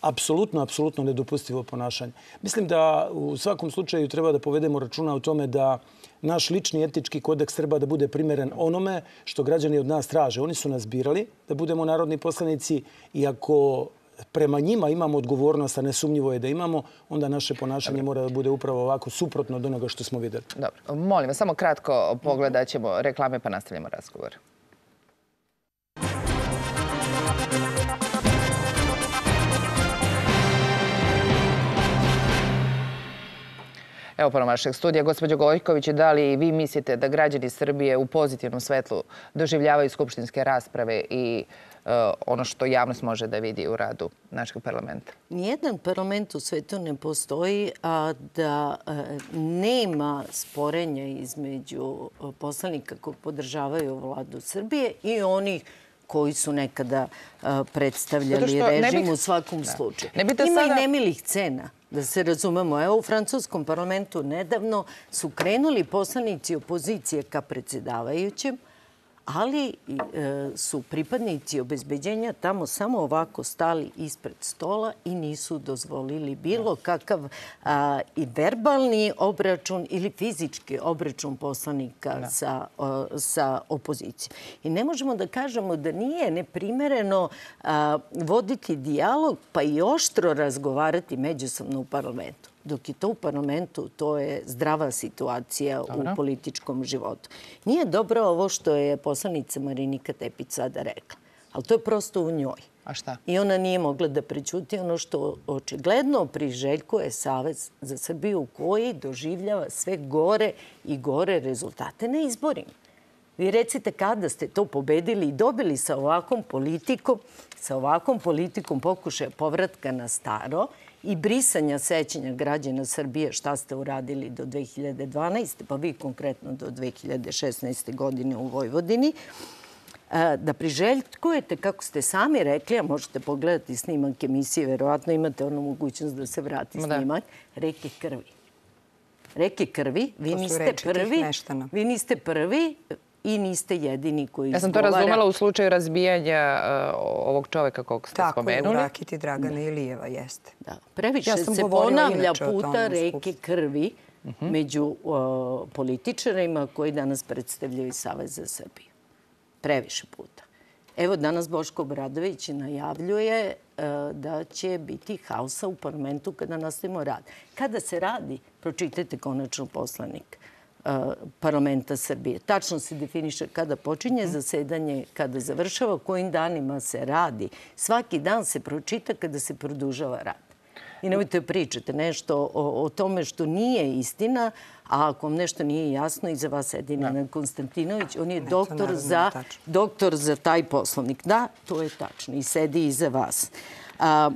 apsolutno, apsolutno nedopustivo ponašanje. Mislim da u svakom slučaju treba da povedemo računa o tome da naš lični etički kodeks treba da bude primjeren onome što građani od nas traže. Oni su nas birali da budemo narodni poslanici i ako prema njima imamo odgovornost, a nesumnjivo je da imamo, onda naše ponašanje mora da bude upravo ovako suprotno od onoga što smo videli. Dobro, molim vas, samo kratko pogledat ćemo reklame pa nastavljamo razgovor. Evo ponovno vašeg studija. Gospođo Gojković, da li vi mislite da građani Srbije u pozitivnom svetlu doživljavaju skupštinske rasprave i ono što javnost može da vidi u radu našeg parlamenta? Nijedan parlament u svetu ne postoji, a da e, nema sporenja između e, poslanika koji podržavaju vladu Srbije i onih koji su nekada e, predstavljali režim bih- u svakom Da. slučaju. Ne biste Ima sada- i nemilih cena, da se razumemo. Evo, u francuskom parlamentu nedavno su krenuli poslanici opozicije ka predsjedavajućem, ali e, su pripadnici obezbeđenja tamo samo ovako stali ispred stola i nisu dozvolili bilo kakav a, i verbalni obračun ili fizički obračun poslanika sa, o, sa opozicijom. I ne možemo da kažemo da nije neprimereno a, voditi dijalog pa i oštro razgovarati međusobno u parlamentu dok je to u parlamentu, to je zdrava situacija Dobro. u političkom životu. Nije dobro ovo što je poslanica Marinika Tepić sada rekla, ali to je prosto u njoj. A šta? I ona nije mogla da prećuti ono što očigledno priželjkuje Savez za Srbiju koji doživljava sve gore i gore rezultate na izborima. Vi recite kada ste to pobedili i dobili sa ovakvom politikom, sa ovakvom politikom pokušaja povratka na staro i brisanja sećanja građana Srbije šta ste uradili do 2012. pa vi konkretno do 2016. godine u Vojvodini, e, da priželjkujete, kako ste sami rekli, a možete pogledati snimak emisije, verovatno imate onu mogućnost da se vrati da. snimak, reke krvi. Reke krvi, vi niste prvi, vi niste prvi i niste jedini koji Ja sam to izgovara- razumela u slučaju razbijanja uh, ovog čoveka kog ste Tako je, u spomenuli. Rakiti Dragana Ilijeva, jeste. Da. Previše Ja se ponavlja puta reke krvi među o, političarima koji danas predstavljaju Savez za Srbiju. Previše puta. Evo danas Boško Obradović najavljuje e, da će biti haosa u parlamentu kada nastavimo rad. Kada se radi, pročitajte konačno poslanik e, parlamenta Srbije. Tačno se definiše kada počinje zasedanje, kada završava, kojim danima se radi. Svaki dan se pročita kada se produžava rad. I nemojte da pričate nešto o, o tome što nije istina, a ako vam nešto nije jasno, iza vas sedi Nenad Konstantinović, on je doktor naravno za, doktor za taj poslovnik. Da, to je tačno i sedi iza vas. A,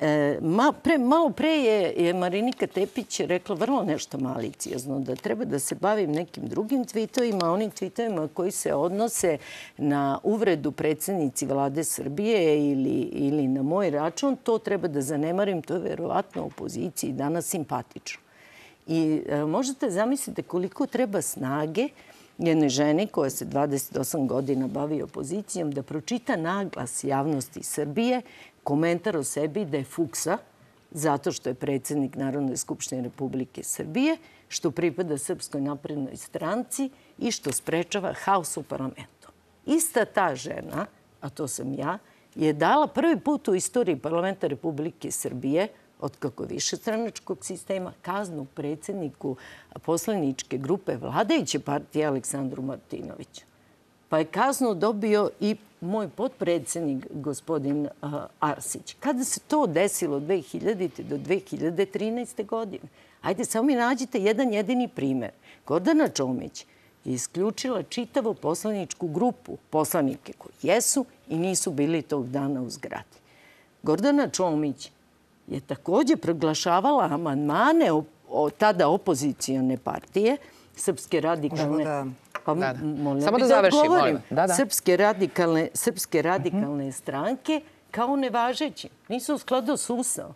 e, ma, pre, malo pre je, je Marinika Tepić rekla vrlo nešto maliciozno, da treba da se bavim nekim drugim tvitovima, onim tvitovima koji se odnose na uvredu predsednici vlade Srbije ili, ili na moj račun, to treba da zanemarim, to je verovatno opoziciji danas simpatično. I e, možete zamisliti koliko treba snage jednoj ženi koja se 28 godina bavi opozicijom da pročita naglas javnosti Srbije komentar o sebi da je fuksa zato što je predsednik Narodne skupštine Republike Srbije, što pripada Srpskoj naprednoj stranci i što sprečava haos u parlamentu. Ista ta žena, a to sam ja, je dala prvi put u istoriji parlamenta Republike Srbije od kako više stranačkog sistema, kaznu predsedniku poslaničke grupe vladajuće partije Aleksandru Martinoviću. Pa je kaznu dobio i moj potpredsednik, gospodin a, Arsić. Kada se to desilo od 2000. do 2013. godine? Ajde, samo mi nađite jedan jedini primer. Gordana Čomić je isključila čitavu poslaničku grupu, poslanike koji jesu i nisu bili tog dana u zgradi. Gordana Čomić je takođe proglašavala amandmane tada opozicione partije, Srpske radikalne... Možemo da- Pa, Da, da. molim Samo bi da završim, molim. Da, da. Srpske radikalne, srpske radikalne stranke kao nevažeći. Nisu u skladu s Ustavom.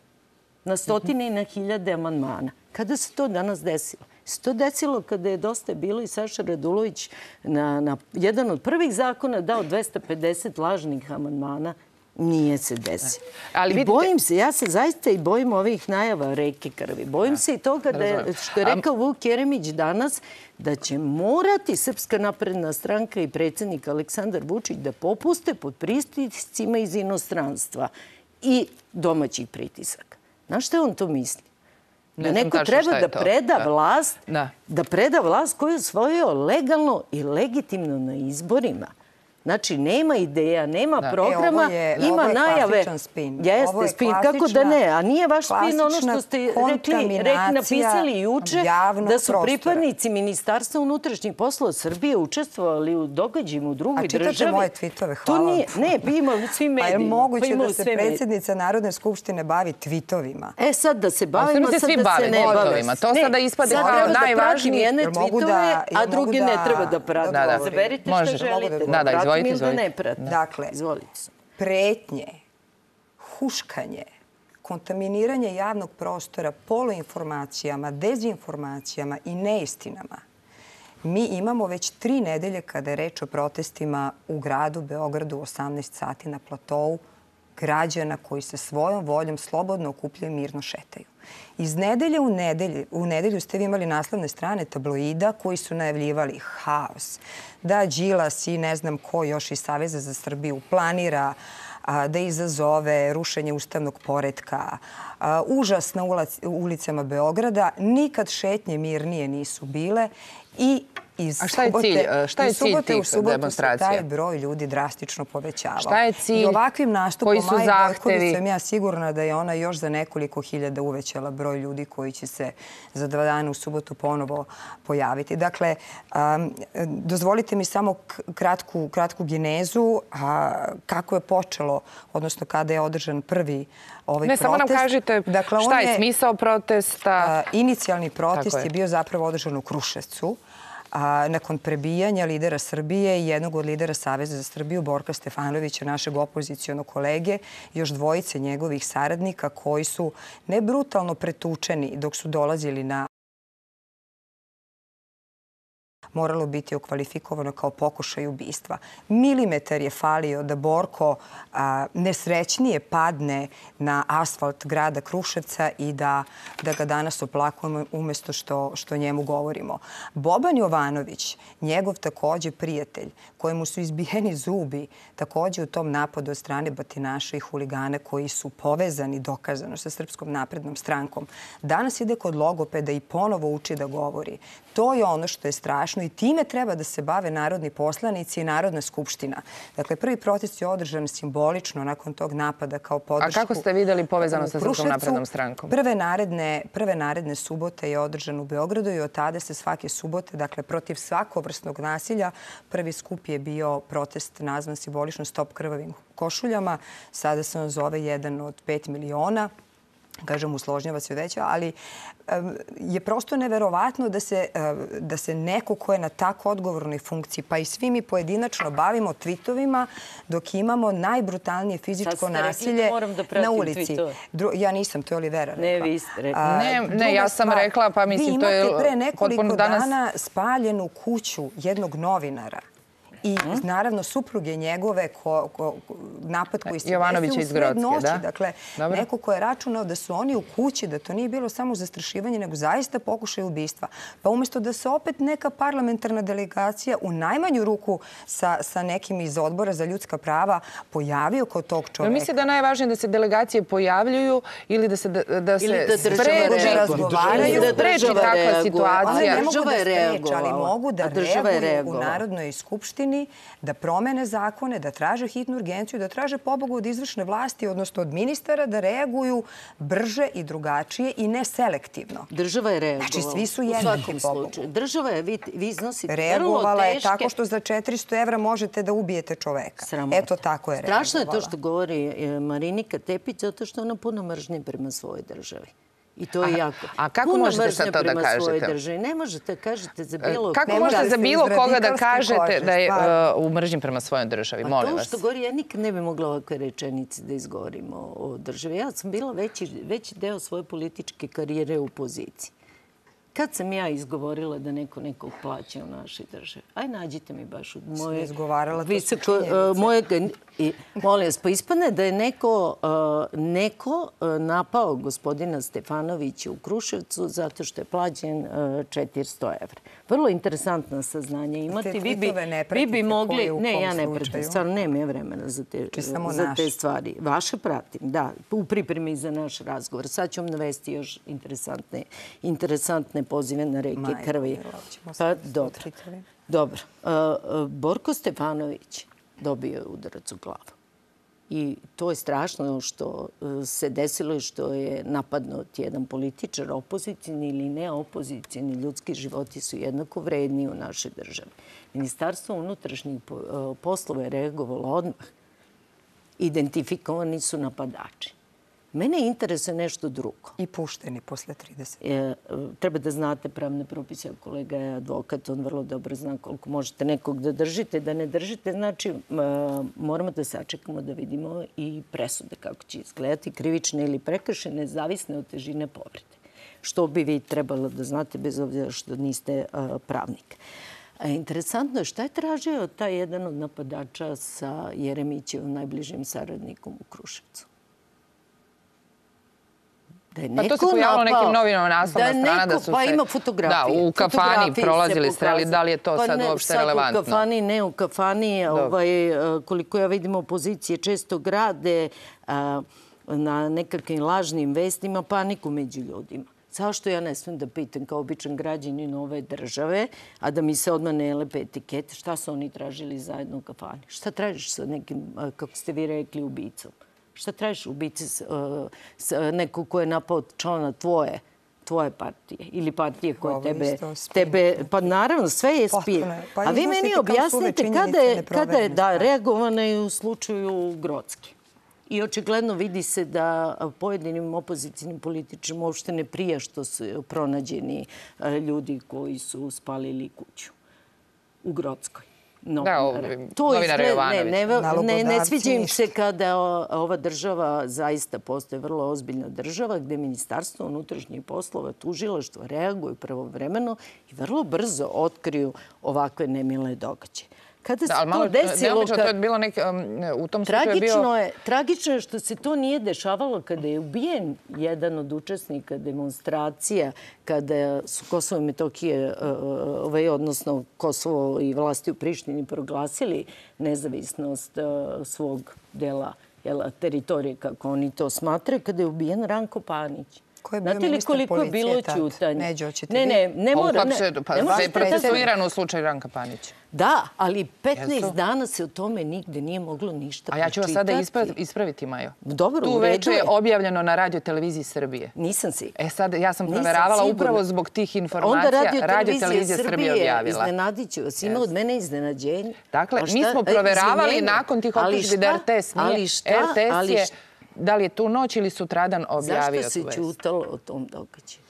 Na stotine i na hiljade amandmana. Kada se to danas desilo? Se to desilo kada je dosta bilo i Saša Radulović na, na jedan od prvih zakona dao 250 lažnih amandmana Nije se desilo. Ali I vidite- bojim se, ja se zaista i bojim ovih najava reke krvi. Bojim se i toga da je, što je rekao Vuk Jeremić danas, da će morati Srpska napredna stranka i predsednik Aleksandar Vučić da popuste pod pritiscima iz inostranstva i domaćih pritisaka. Znaš šta on to misli? Da neko treba da preda Da. vlast, Da. da preda vlast koju je osvojio legalno i legitimno na izborima. Znači, nema ideja, nema Da. programa, E, je- ima ovo je najave. klasičan spin. Ovo Jeste, je spin, kako da ne? A nije vaš spin ono što ste rekli, napisali juče, da su prostora. pripadnici Ministarstva unutrašnjih poslova Srbije učestvovali u događajima u drugoj A čitate državi. moje tvitove, To hvala. nije, ne, pa ima u svim Pa je medijima. moguće ima u da se medijima. predsjednica Narodne skupštine bavi tvitovima? E sad da se bavimo, sad svi da se ne tvitovima. To sada ispade sad kao treba da pratim jedne tvitove, da- a druge ne da- treba da pratim. Zaberite šta Možeš. želite. Da, da, izvolite, ili da ne izvolite. pratim. Dakle, Izvolite. pretnje, huškanje, kontaminiranje javnog prostora poluinformacijama, dezinformacijama i neistinama Mi imamo već tri nedelje kada je reč o protestima u gradu Beogradu 18 sati na platovu građana koji se svojom voljom slobodno okupljaju i mirno šetaju. Iz nedelje u nedelju, u nedelju ste vi imali naslovne strane tabloida koji su najavljivali haos. Da Đilas i ne znam ko još iz Saveza za Srbiju planira da izazove rušenje ustavnog poredka, užas na ulicama Beograda. Nikad šetnje mirnije nisu bile i iz A šta je subote, cilj, e, šta je cilj subote u tih subotu se demonstracija? taj broj ljudi drastično povećavao. Šta je cilj? I ovakvim nastupom Koji su Maje? Gojković sam ja sigurna da je ona još za nekoliko hiljada uvećala broj ljudi koji će se za dva dana u subotu ponovo pojaviti. Dakle, um, dozvolite mi samo kratku, kratku genezu a, kako je počelo, odnosno kada je održan prvi ovaj Ne, protest. samo nam kažite dakle, šta on je smisao protesta? A, inicijalni protest je. je bio zapravo održan u Kruševcu. A, nakon prebijanja lidera Srbije i jednog od lidera Saveza za Srbiju, Borka Stefanovića, našeg opozicijonog kolege, još dvojice njegovih saradnika koji su ne brutalno pretučeni dok su dolazili na moralo biti okvalifikovano kao pokušaj ubistva. Milimetar je falio da Borko a, nesrećnije padne na asfalt grada Kruševca i da, da ga danas oplakujemo umesto što, što njemu govorimo. Boban Jovanović, njegov takođe prijatelj, kojemu su izbijeni zubi, takođe u tom napadu od strane batinaša i huligana koji su povezani dokazano sa Srpskom naprednom strankom, danas ide kod logopeda i ponovo uči da govori. To je ono što je strašno i time treba da se bave narodni poslanici i Narodna skupština. Dakle, prvi protest je održan simbolično nakon tog napada kao A podršku. kako ste videli povezano sa Srpskom naprednom strankom? Prve naredne, prve naredne subote je održan u Beogradu i od tada se svake subote, dakle protiv svakovrsnog nasilja, prvi skup je bio protest nazvan simbolično Stop krvavim košuljama. Sada se on zove jedan od 5 miliona kažem, usložnjava se veća, ali je prosto neverovatno da se, da se neko ko je na tako odgovornoj funkciji, pa i svi mi pojedinačno bavimo twitovima, dok imamo najbrutalnije fizičko da nasilje da na ulici. Dru, ja nisam, to je Olivera rekla. Ne, vi ste rekli. A, Ne, ne, ja sam rekla, pa mislim, to je Vi imate pre nekoliko potpuno danas- dana spaljenu kuću jednog novinara i naravno supruge njegove ko, napad koji se iz u sred noći. da. Dakle, neko ko je računao da su oni u kući, da to nije bilo samo zastrašivanje, nego zaista pokušaj ubistva. Pa umesto da se opet neka parlamentarna delegacija u najmanju ruku sa, sa nekim iz odbora za ljudska prava pojavio kod tog čoveka. mislite da je najvažnije da se delegacije pojavljuju ili da se, da, da se Ili da spreči, razgovaraju. ili da spreči Država takva situacija? ne mogu da je spreče, ali mogu da reaguju u. Narodnoj skupštini, da promene zakone, da traže hitnu urgenciju, da traže pobogu od izvršne vlasti, odnosno od ministara, da reaguju brže i drugačije i ne selektivno. Država je reagovala. Znači, svi su jednaki, pobogu. slučaju. Država je, vi, vi iznosite Reagovala vrlo je teške... tako što za 400 evra možete da ubijete čoveka. Sramota. Eto tako je reagovala. Strašno je to što govori e, Marinika Tepić, zato što ona puno mržnje prema svojoj državi. I to je A- jako. a kako Puno možete sad to da kažete? Ne možete kažete za bilo Kako možete može za bilo koga da kažete kože, da je uh, u mržnji prema svojoj državi? Pa Molim to vas. što govori, ja nikad ne bi mogla ovakve rečenice da izgovorim o, o državi. Ja sam bila veći, veći deo svoje političke karijere u opoziciji. Kad sam ja izgovorila da neko nekog plaća u našoj državi? Aj, nađite mi baš u moje... izgovarala, to su visoko, činjenice. moje, i, molim vas, pa ispadne da je neko, uh, neko uh, napao gospodina Stefanovića u Kruševcu zato što je plaćen uh, 400 evra. Vrlo interesantna saznanja imate. Te Vi bi, ne vi bi mogli... Ne, ja ne pratim. Stvarno, nema ja vremena za te, Či samo za te stvari. Vaše pratim, da. U pripremi za naš razgovor. Sad ću vam navesti još interesantne, interesantne pozive na reke krvi. Pa, dobro. Dobro. Uh, uh, Borko Stefanović dobio je udarac u glavu. I to je strašno što uh, se desilo i što je napadnut jedan političar, opozicijni ili neopozicijni. Ljudski životi su jednako vredni u našoj državi. Ministarstvo unutrašnjih po- poslova je reagovalo odmah. Identifikovani su napadači. Mene interesuje nešto drugo. I pušteni posle 30. E, treba da znate pravne propise, kolega je advokat, on vrlo dobro zna koliko možete nekog da držite, da ne držite. Znači, e, moramo da sačekamo da vidimo i presude kako će izgledati, krivične ili prekršene, zavisne od težine povrede. što bi vi trebalo da znate bez obzira što niste pravnik. Interesantno je šta je tražio taj jedan od napadača sa Jeremićevim najbližim saradnikom u Kruševcu da je neko pa to se pojavilo napao, nekim novinama naslovna da strana da su pa se... ima fotografije. Da, u kafani prolazili streli, da li je to pa sad ne, uopšte relevantno? u kafani, ne u kafani, ovaj, koliko ja vidim opozicije često grade a, na nekakvim lažnim vestima paniku među ljudima. Zašto ja ne smijem da pitam kao običan građanin ove države, a da mi se odmah ne lepe etikete, šta su oni tražili zajedno u kafani? Šta tražiš sa nekim, kako ste vi rekli, ubicom? Šta tražiš ubici s, uh, s, neko ko je napao člana tvoje tvoje partije ili partije koje tebe, tebe, pa naravno sve je spin. Pa A vi meni objasnite kada je, kada je da, reagovano i u slučaju Grocki. I očigledno vidi se da pojedinim opozicijnim političima uopšte ne prija što su pronađeni ljudi koji su spalili kuću u Grockoj novinara. Da, to novinara Jovanović. Ne, ne, ne, ne sviđa im se kada ova država zaista postoje vrlo ozbiljna država gde Ministarstvo unutrašnjih poslova, tužilaštvo reaguju pravovremeno i vrlo brzo otkriju ovakve nemile događaje. Kada da, se malo, to desilo... Ka... to je bilo nek, um, u tom slučaju bio... Je, tragično je što se to nije dešavalo kada je ubijen jedan od učesnika demonstracija, kada su Kosovo i Metohije, uh, ovaj, odnosno Kosovo i vlasti u Prištini proglasili nezavisnost uh, svog dela jela, teritorije, kako oni to smatraju, kada je ubijen Ranko Panić. Ko je bio Znate li koliko je bilo ćutanja? Neđo, hoćete ne, ne, ne mora. Ne, pa, ne procesuiran u slučaju Ranka Panića. Da, ali 15 Jesu? dana se o tome nigde nije moglo ništa A ja ću vas sada ispraviti, Majo. Dobro, tu već je objavljeno na radio televiziji Srbije. Nisam si. E sad, ja sam proveravala upravo zbog tih informacija. Onda radio, televizija Srbije objavila. Iznenadit ću vas. Ima od mene iznenađenje. Dakle, mi smo e, proveravali nakon tih optužbi da RTS nije. Ali šta? RTS je da li je tu noć ili sutradan objavio Zašto si čutalo o tom događaju?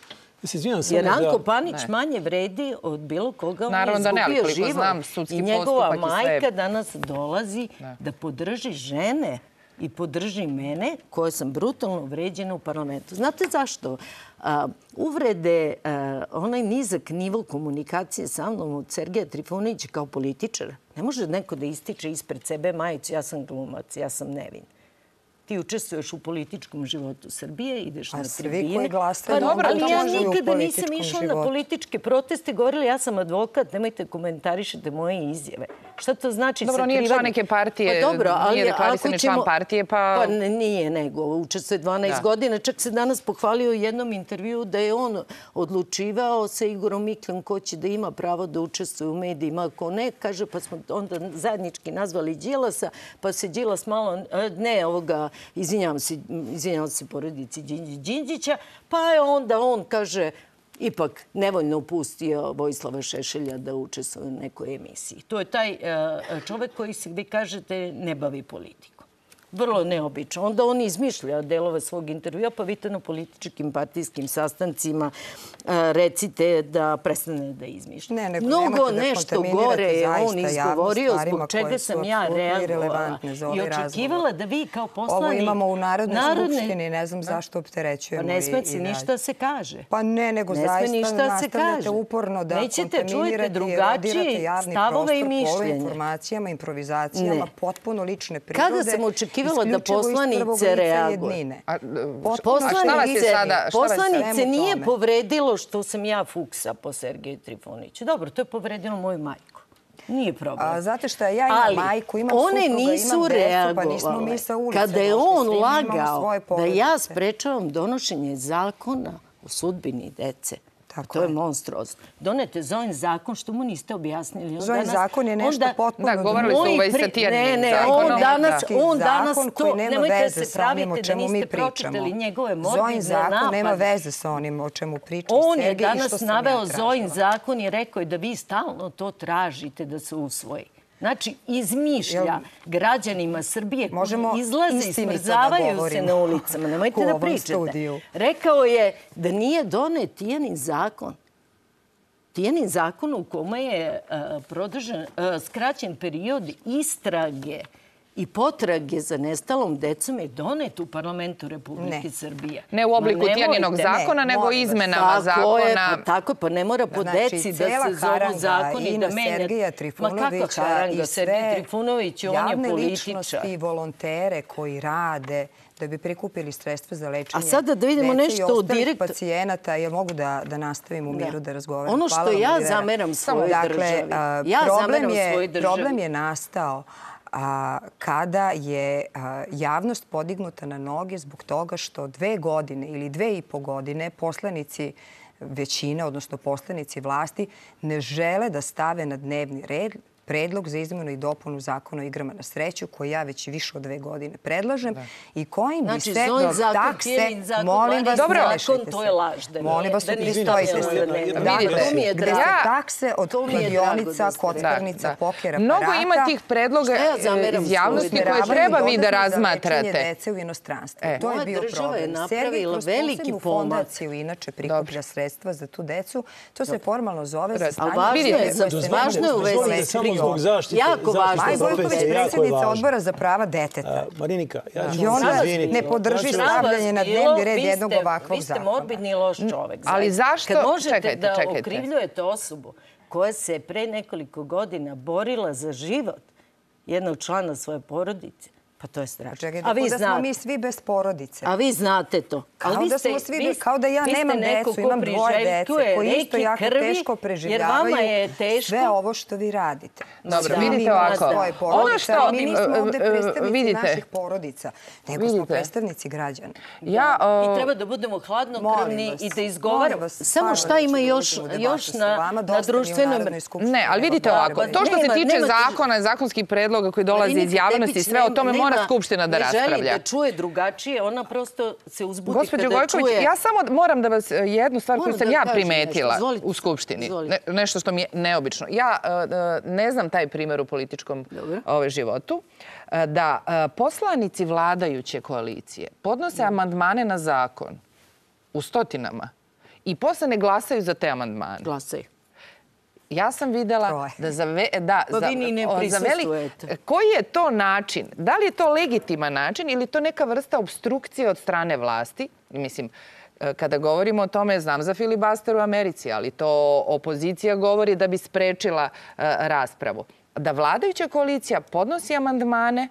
Se izvinjam Jer da... Panić ne. manje vredi od bilo koga. Naravno da ne, ali koliko znam, sudski I njegova majka danas dolazi ne. da podrži žene i podrži mene, koje sam brutalno vređena u parlamentu. Znate zašto? Uvrede, onaj nizak nivo komunikacije sa mnom od Sergeja Trifunića kao političara, ne može neko da ističe ispred sebe majicu, ja sam glumac, ja sam nevin ti učestvuješ u političkom životu Srbije, ideš A na tribine. A svi koji glasaju, pa, dobro, ali ja nikada nisam išla životu. na političke proteste, govorila ja sam advokat, nemojte komentarišete moje izjave. Šta to znači? Dobro, nije član neke partije, pa, dobro, ali, nije deklarisani ćemo, član partije, pa... Pa nije nego, učestvuje 12 da. godina. Čak se danas pohvalio u jednom intervju da je on odlučivao sa Igorom Miklem ko će da ima pravo da učestvuje u medijima, ko ne. Kaže, pa smo onda zajednički nazvali Đilasa, pa se Đilas malo, ne ovoga izvinjavam se, se porodici Đinđića, pa je onda on, kaže, ipak nevoljno upustio Vojislava Šešelja da učestvuje u nekoj emisiji. To je taj uh, čovek koji se, vi kažete, ne bavi politikom vrlo neobično. Onda on izmišlja delove svog intervjua, pa vidite na političkim partijskim sastancima recite da prestane da izmišlja. Ne, nego Mnogo da nešto gore je on izgovorio, zbog čega sam ja reagovala i očekivala da vi kao poslani... Ovo imamo u Narodnoj narodne... skupštini, ne znam zašto opterećujemo. Pa ne sme se ništa se kaže. Pa ne, nego ne zaista ništa nastavljate uporno da Nećete, čujete drugačije stavove i mišljenje. informacijama, improvizacijama, potpuno lične prirode. Kada sam očekivala da poslanice reaguju? Poslanice, poslanice nije povredilo što sam ja fuksa po Sergeju Trifoniću. Dobro, to je povredilo moju majku. Nije problem. A, znate šta, ja imam Ali, majku, imam one supruga, nisu imam decu, pa nismo mi sa ulice. Kada je on lagao da ja sprečavam donošenje zakona o sudbini dece, Tako to je, je monstruozno. Donete Zojn zakon, što mu niste objasnili. Zojn danas, zakon je nešto onda, potpuno... Da, govorili su ovaj sa Ne, ne, on danas, da. on danas to... Nemojte da se pravite da niste pročitali njegove modne Zojn zakon nema veze sa onim o čemu priča On je danas naveo Zojn zakon i rekao je da vi stalno to tražite da se usvoji. Znači, izmišlja građanima Srbije koji izlaze i smrzavaju da se na ulicama. Nemojte da pričate. Rekao je da nije donet Tijanin zakon. Tijanin zakon u kome je uh, produžen, uh, skraćen period istrage i potrage za nestalom decom je donet u parlamentu Republike Ne. Srbije. Ne u obliku Ma Tijaninog zakona, nego molim vas. izmenama tako Je, zakona. pa, tako, pa ne mora po Znači, deci da se zovu zakoni i da Ma kakva Trifunovića haranga? i Sergej sve Trifunović, on je javne političar. ličnosti i volontere koji rade da bi prikupili sredstva za lečenje A sada da vidimo nešto i o ostalih direkt- pacijenata. Jel mogu da, da nastavim u Da. miru da razgovaram? Ono što Hvala ja zameram svojoj dakle, državi. Ja problem zameram je. Problem je nastao a, kada je javnost podignuta na noge zbog toga što dve godine ili dve i po godine poslanici većine, odnosno poslanici vlasti, ne žele da stave na dnevni red predlog za izmenu i dopunu zakona o igrama na sreću koji ja već više od dve godine predlažem i kojim Znači, bi se zovem zakon, takse, molim vas, ne zakon, to se. je laž, da Molim vas, da nije upristojite stavljeno se. Dakle, gde se takse od kladionica, da kockarnica, Da, da. poker Mnogo ima tih predloga zameram iz javnosti koje treba vi da razmatrate. dece u inostranstvu. E. To je Moja bio država je problem. napravila veliki pomak. fondaciju inače prikuplja sredstva za tu decu. To se formalno zove važno je koje zbog zaštite. Jako važno. Maj zaštite Gojković, predsjednica odbora za prava deteta. A, Marinika, ja ću I vam se onda izviniti. ne podrži Ja ću- stavljanje na dnevni red jednog ste, ovakvog Vi ste zakona. morbidni i loš čovek. ali zašto- Kad možete čekajte, da čekajte. okrivljujete osobu koja se pre nekoliko godina borila za život jednog člana svoje porodice, pa to je strašno. Čekaj, A vi da smo mi svi bez porodice. A vi znate to. Kao Ali vi da ste- smo svi vi kao da ja nemam decu, imam dvoje dece koji isto jako teško Jer preživljavaju vama je teško. sve ovo što vi radite. Dobro, Svi vidite ovako. svoje Ono porodice, što- mi nismo ovde predstavnici vidite. naših porodica, nego smo predstavnici građana. Ja, I treba da budemo hladnokrvni vas, i da izgovaramo. Samo šta ima da još, još na, na društvenom... Ne, ali vidite ovako, to što se tiče zakona, zakonskih predloga koji dolaze iz javnosti, sve o tome mora Skupština da Ne želi raspravlja. da čuje drugačije, ona prosto se uzbudi kada Gojković, čuje... ja samo moram da vas e, jednu stvar koju sam da ja primetila nešto. U Skupštini, ne, nešto što mi je neobično. Ja e, e, ne znam taj primer u političkom ove, životu, da poslanici vladajuće koalicije podnose amandmane na zakon u stotinama i posle ne glasaju za te amandmane. Glasaju. Ja sam videla Troje. da za, ve, da, Pa za. Koji je to način? Da li je to legitiman način ili to neka vrsta obstrukcije od strane vlasti? Mislim, e, kada govorimo o tome, znam za filibaster u Americi, ali to opozicija govori da bi sprečila e, raspravu. Da vladajuća koalicija podnosi amandmane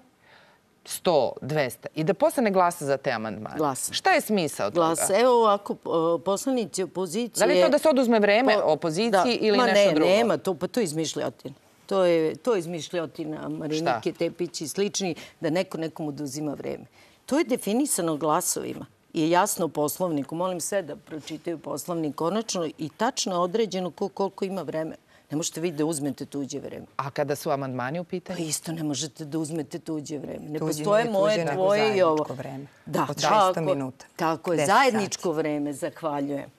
100, 200 i da posle ne glasa za te amandmane. Glasa. Šta je smisao toga? Evo ovako, poslanici opozicije... Da li je to da se oduzme vreme Po- opoziciji ili Ma nešto ne, drugo? nema, to, pa to je izmišljotina. To je, to je izmišljotina Marinike Tepić i slični, da neko nekom oduzima vreme. To je definisano glasovima i je jasno u poslovniku. Molim sve da pročitaju poslovnik konačno i tačno određeno ko koliko ima vremena. Ne možete vi da uzmete tuđe vreme. A kada su amandmani u Pa pitanju? isto ne možete da uzmete tuđe vreme. Ne Tuđe postoje nije moje, tvoje i ovo. zajedničko vreme. Da, Od 600 tako, minuta. Tako je, 10 zajedničko vreme, zahvaljujem.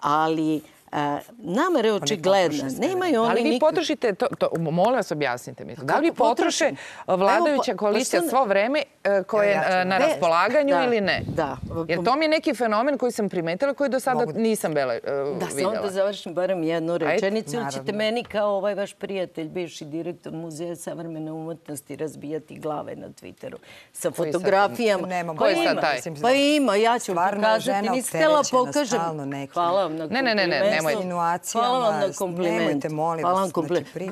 Ali a, namera je očigledna. potroše sve Nemaju oni li vi potrošite, to, to, molim vas objasnite mi to, da li potroše vladajuća pa- koalicija pa svo vreme e, koje ja ću je na raspolaganju da, ili ne? da. Jer to mi je neki fenomen koji sam primetila koji do sada Mogu da- nisam bela, e, Da, samo vidjela. da završim barem jednu rečenicu. Ili ćete meni kao ovaj vaš prijatelj, bivši direktor Muzeja savremene umetnosti, razbijati glave na Twitteru sa Koji sad? fotografijama. Nemam Koji Pa sad ima, taj? Pa ima, ja ću pokazati. Niste htjela pokažem. Hvala vam na Ne, ne, ne, ne, komplimentu. Hvala vam na komplimentu. nemojte, molim Hvala vas,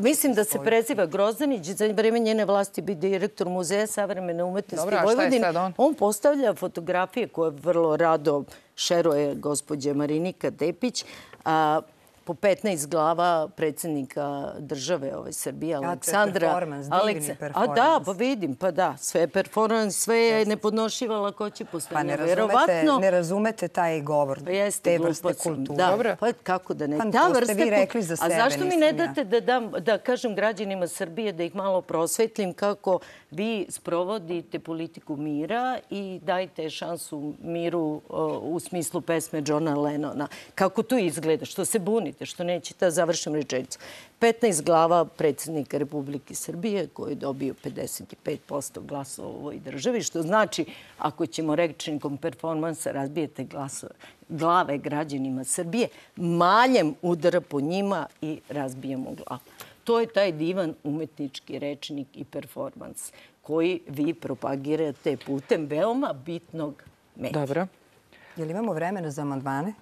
Mislim da se preziva Grozdanić za vreme njene vlasti bi direktor Muzeja savremene umetnosti Dobro, Vojvodine. sad on? On postavlja fotografije koje vrlo rado šeruje gospođa Marinika Tepić. A, po 15 glava predsjednika države ove Srbije, to je Aleksandra. performans, divni A da, performans. pa vidim, pa da, sve je performans, sve je nepodnošiva lakoće Pa postavljena. ne razumete, Verovatno, ne razumete taj govor pa jeste, te vrste sam. kulture. Da, Dobro. pa kako da ne. Pa Ta to ste vi rekli za sebe, A zašto mi ne ja. date da, dam, da kažem građanima Srbije da ih malo prosvetlim kako vi sprovodite politiku mira i dajte šansu miru o, u smislu pesme Johna Lennona. Kako to izgleda? Što se bunite? Što nećete da završim rečenicu? 15 glava predsjednika Republike Srbije koji je dobio 55% glasova u ovoj državi, što znači ako ćemo rečnikom performansa razbijete glasove, glave građanima Srbije, maljem udara po njima i razbijemo glavu. To je taj divan umetnički rečnik i performans koji vi propagirate putem veoma bitnog medija. Dobro. Je li imamo vremena za amandmane?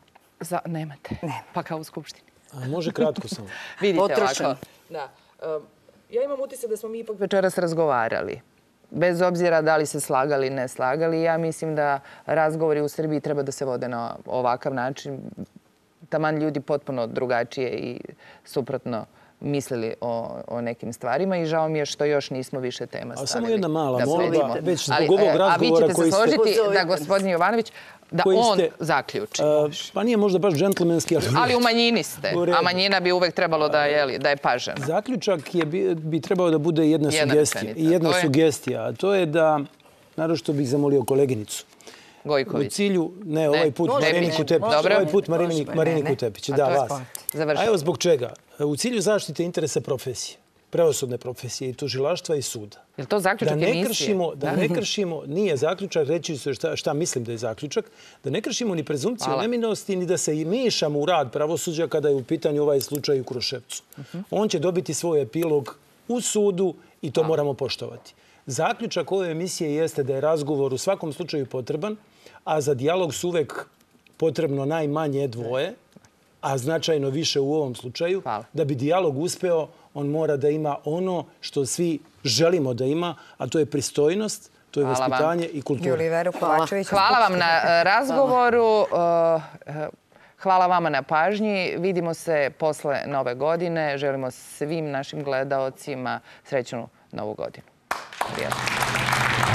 Za, nemate. Ne. Pa kao u Skupštini. A može kratko samo. Vidite Potrošen. ovako. Da. Um, ja imam utisak da smo mi ipak večeras razgovarali. Bez obzira da li se slagali, ne slagali, ja mislim da razgovori u Srbiji treba da se vode na ovakav način. Taman ljudi potpuno drugačije i suprotno mislili o, o nekim stvarima i žao mi je što još nismo više tema stavili. A samo jedna mala da molba, već zbog ovog e, A vi razgovora ćete koji se ste- složiti da gospodin Jovanović, da on ste- zaključi. A, pa nije možda baš džentlmenski, ali... Ali u manjini ste, U a manjina bi uvek trebalo da, je, da je pažena. Zaključak je, bi, bi trebao da bude jedna, Jedna sugestija. rečenica, I jedna to je? sugestija, a to je da, naravno što bih zamolio koleginicu, u Gojković. cilju, ne, ovaj put može, Mariniku Tepić, može. ovaj put Mariniku ne. Tepić, da, vas. sport. A evo zbog čega. U cilju zaštite interesa profesije, preosudne profesije i tužilaštva i suda. Je li to zaključak da ne emisije? kršimo, da ne kršimo, nije zaključak, reći ću šta, šta mislim da je zaključak, da ne kršimo ni prezumciju neminosti, ni da se i mešamo u rad pravosuđa kada je u pitanju ovaj slučaj u Kruševcu. Mhm. On će dobiti svoj epilog u sudu i to moramo poštovati. Zaključak ove emisije jeste da je razgovor u svakom slučaju potreban, a za dijalog su uvek potrebno najmanje dvoje, a značajno više u ovom slučaju. Hvala. Da bi dijalog uspeo, on mora da ima ono što svi želimo da ima, a to je pristojnost, to je Hvala vam. vaspitanje i kultura. Olivero Kovačević. Hvala vam na e, razgovoru. E, Hvala vama na pažnji. Vidimo se posle nove godine. Želimo svim našim gledaocima srećnu novu godinu. Prijatno.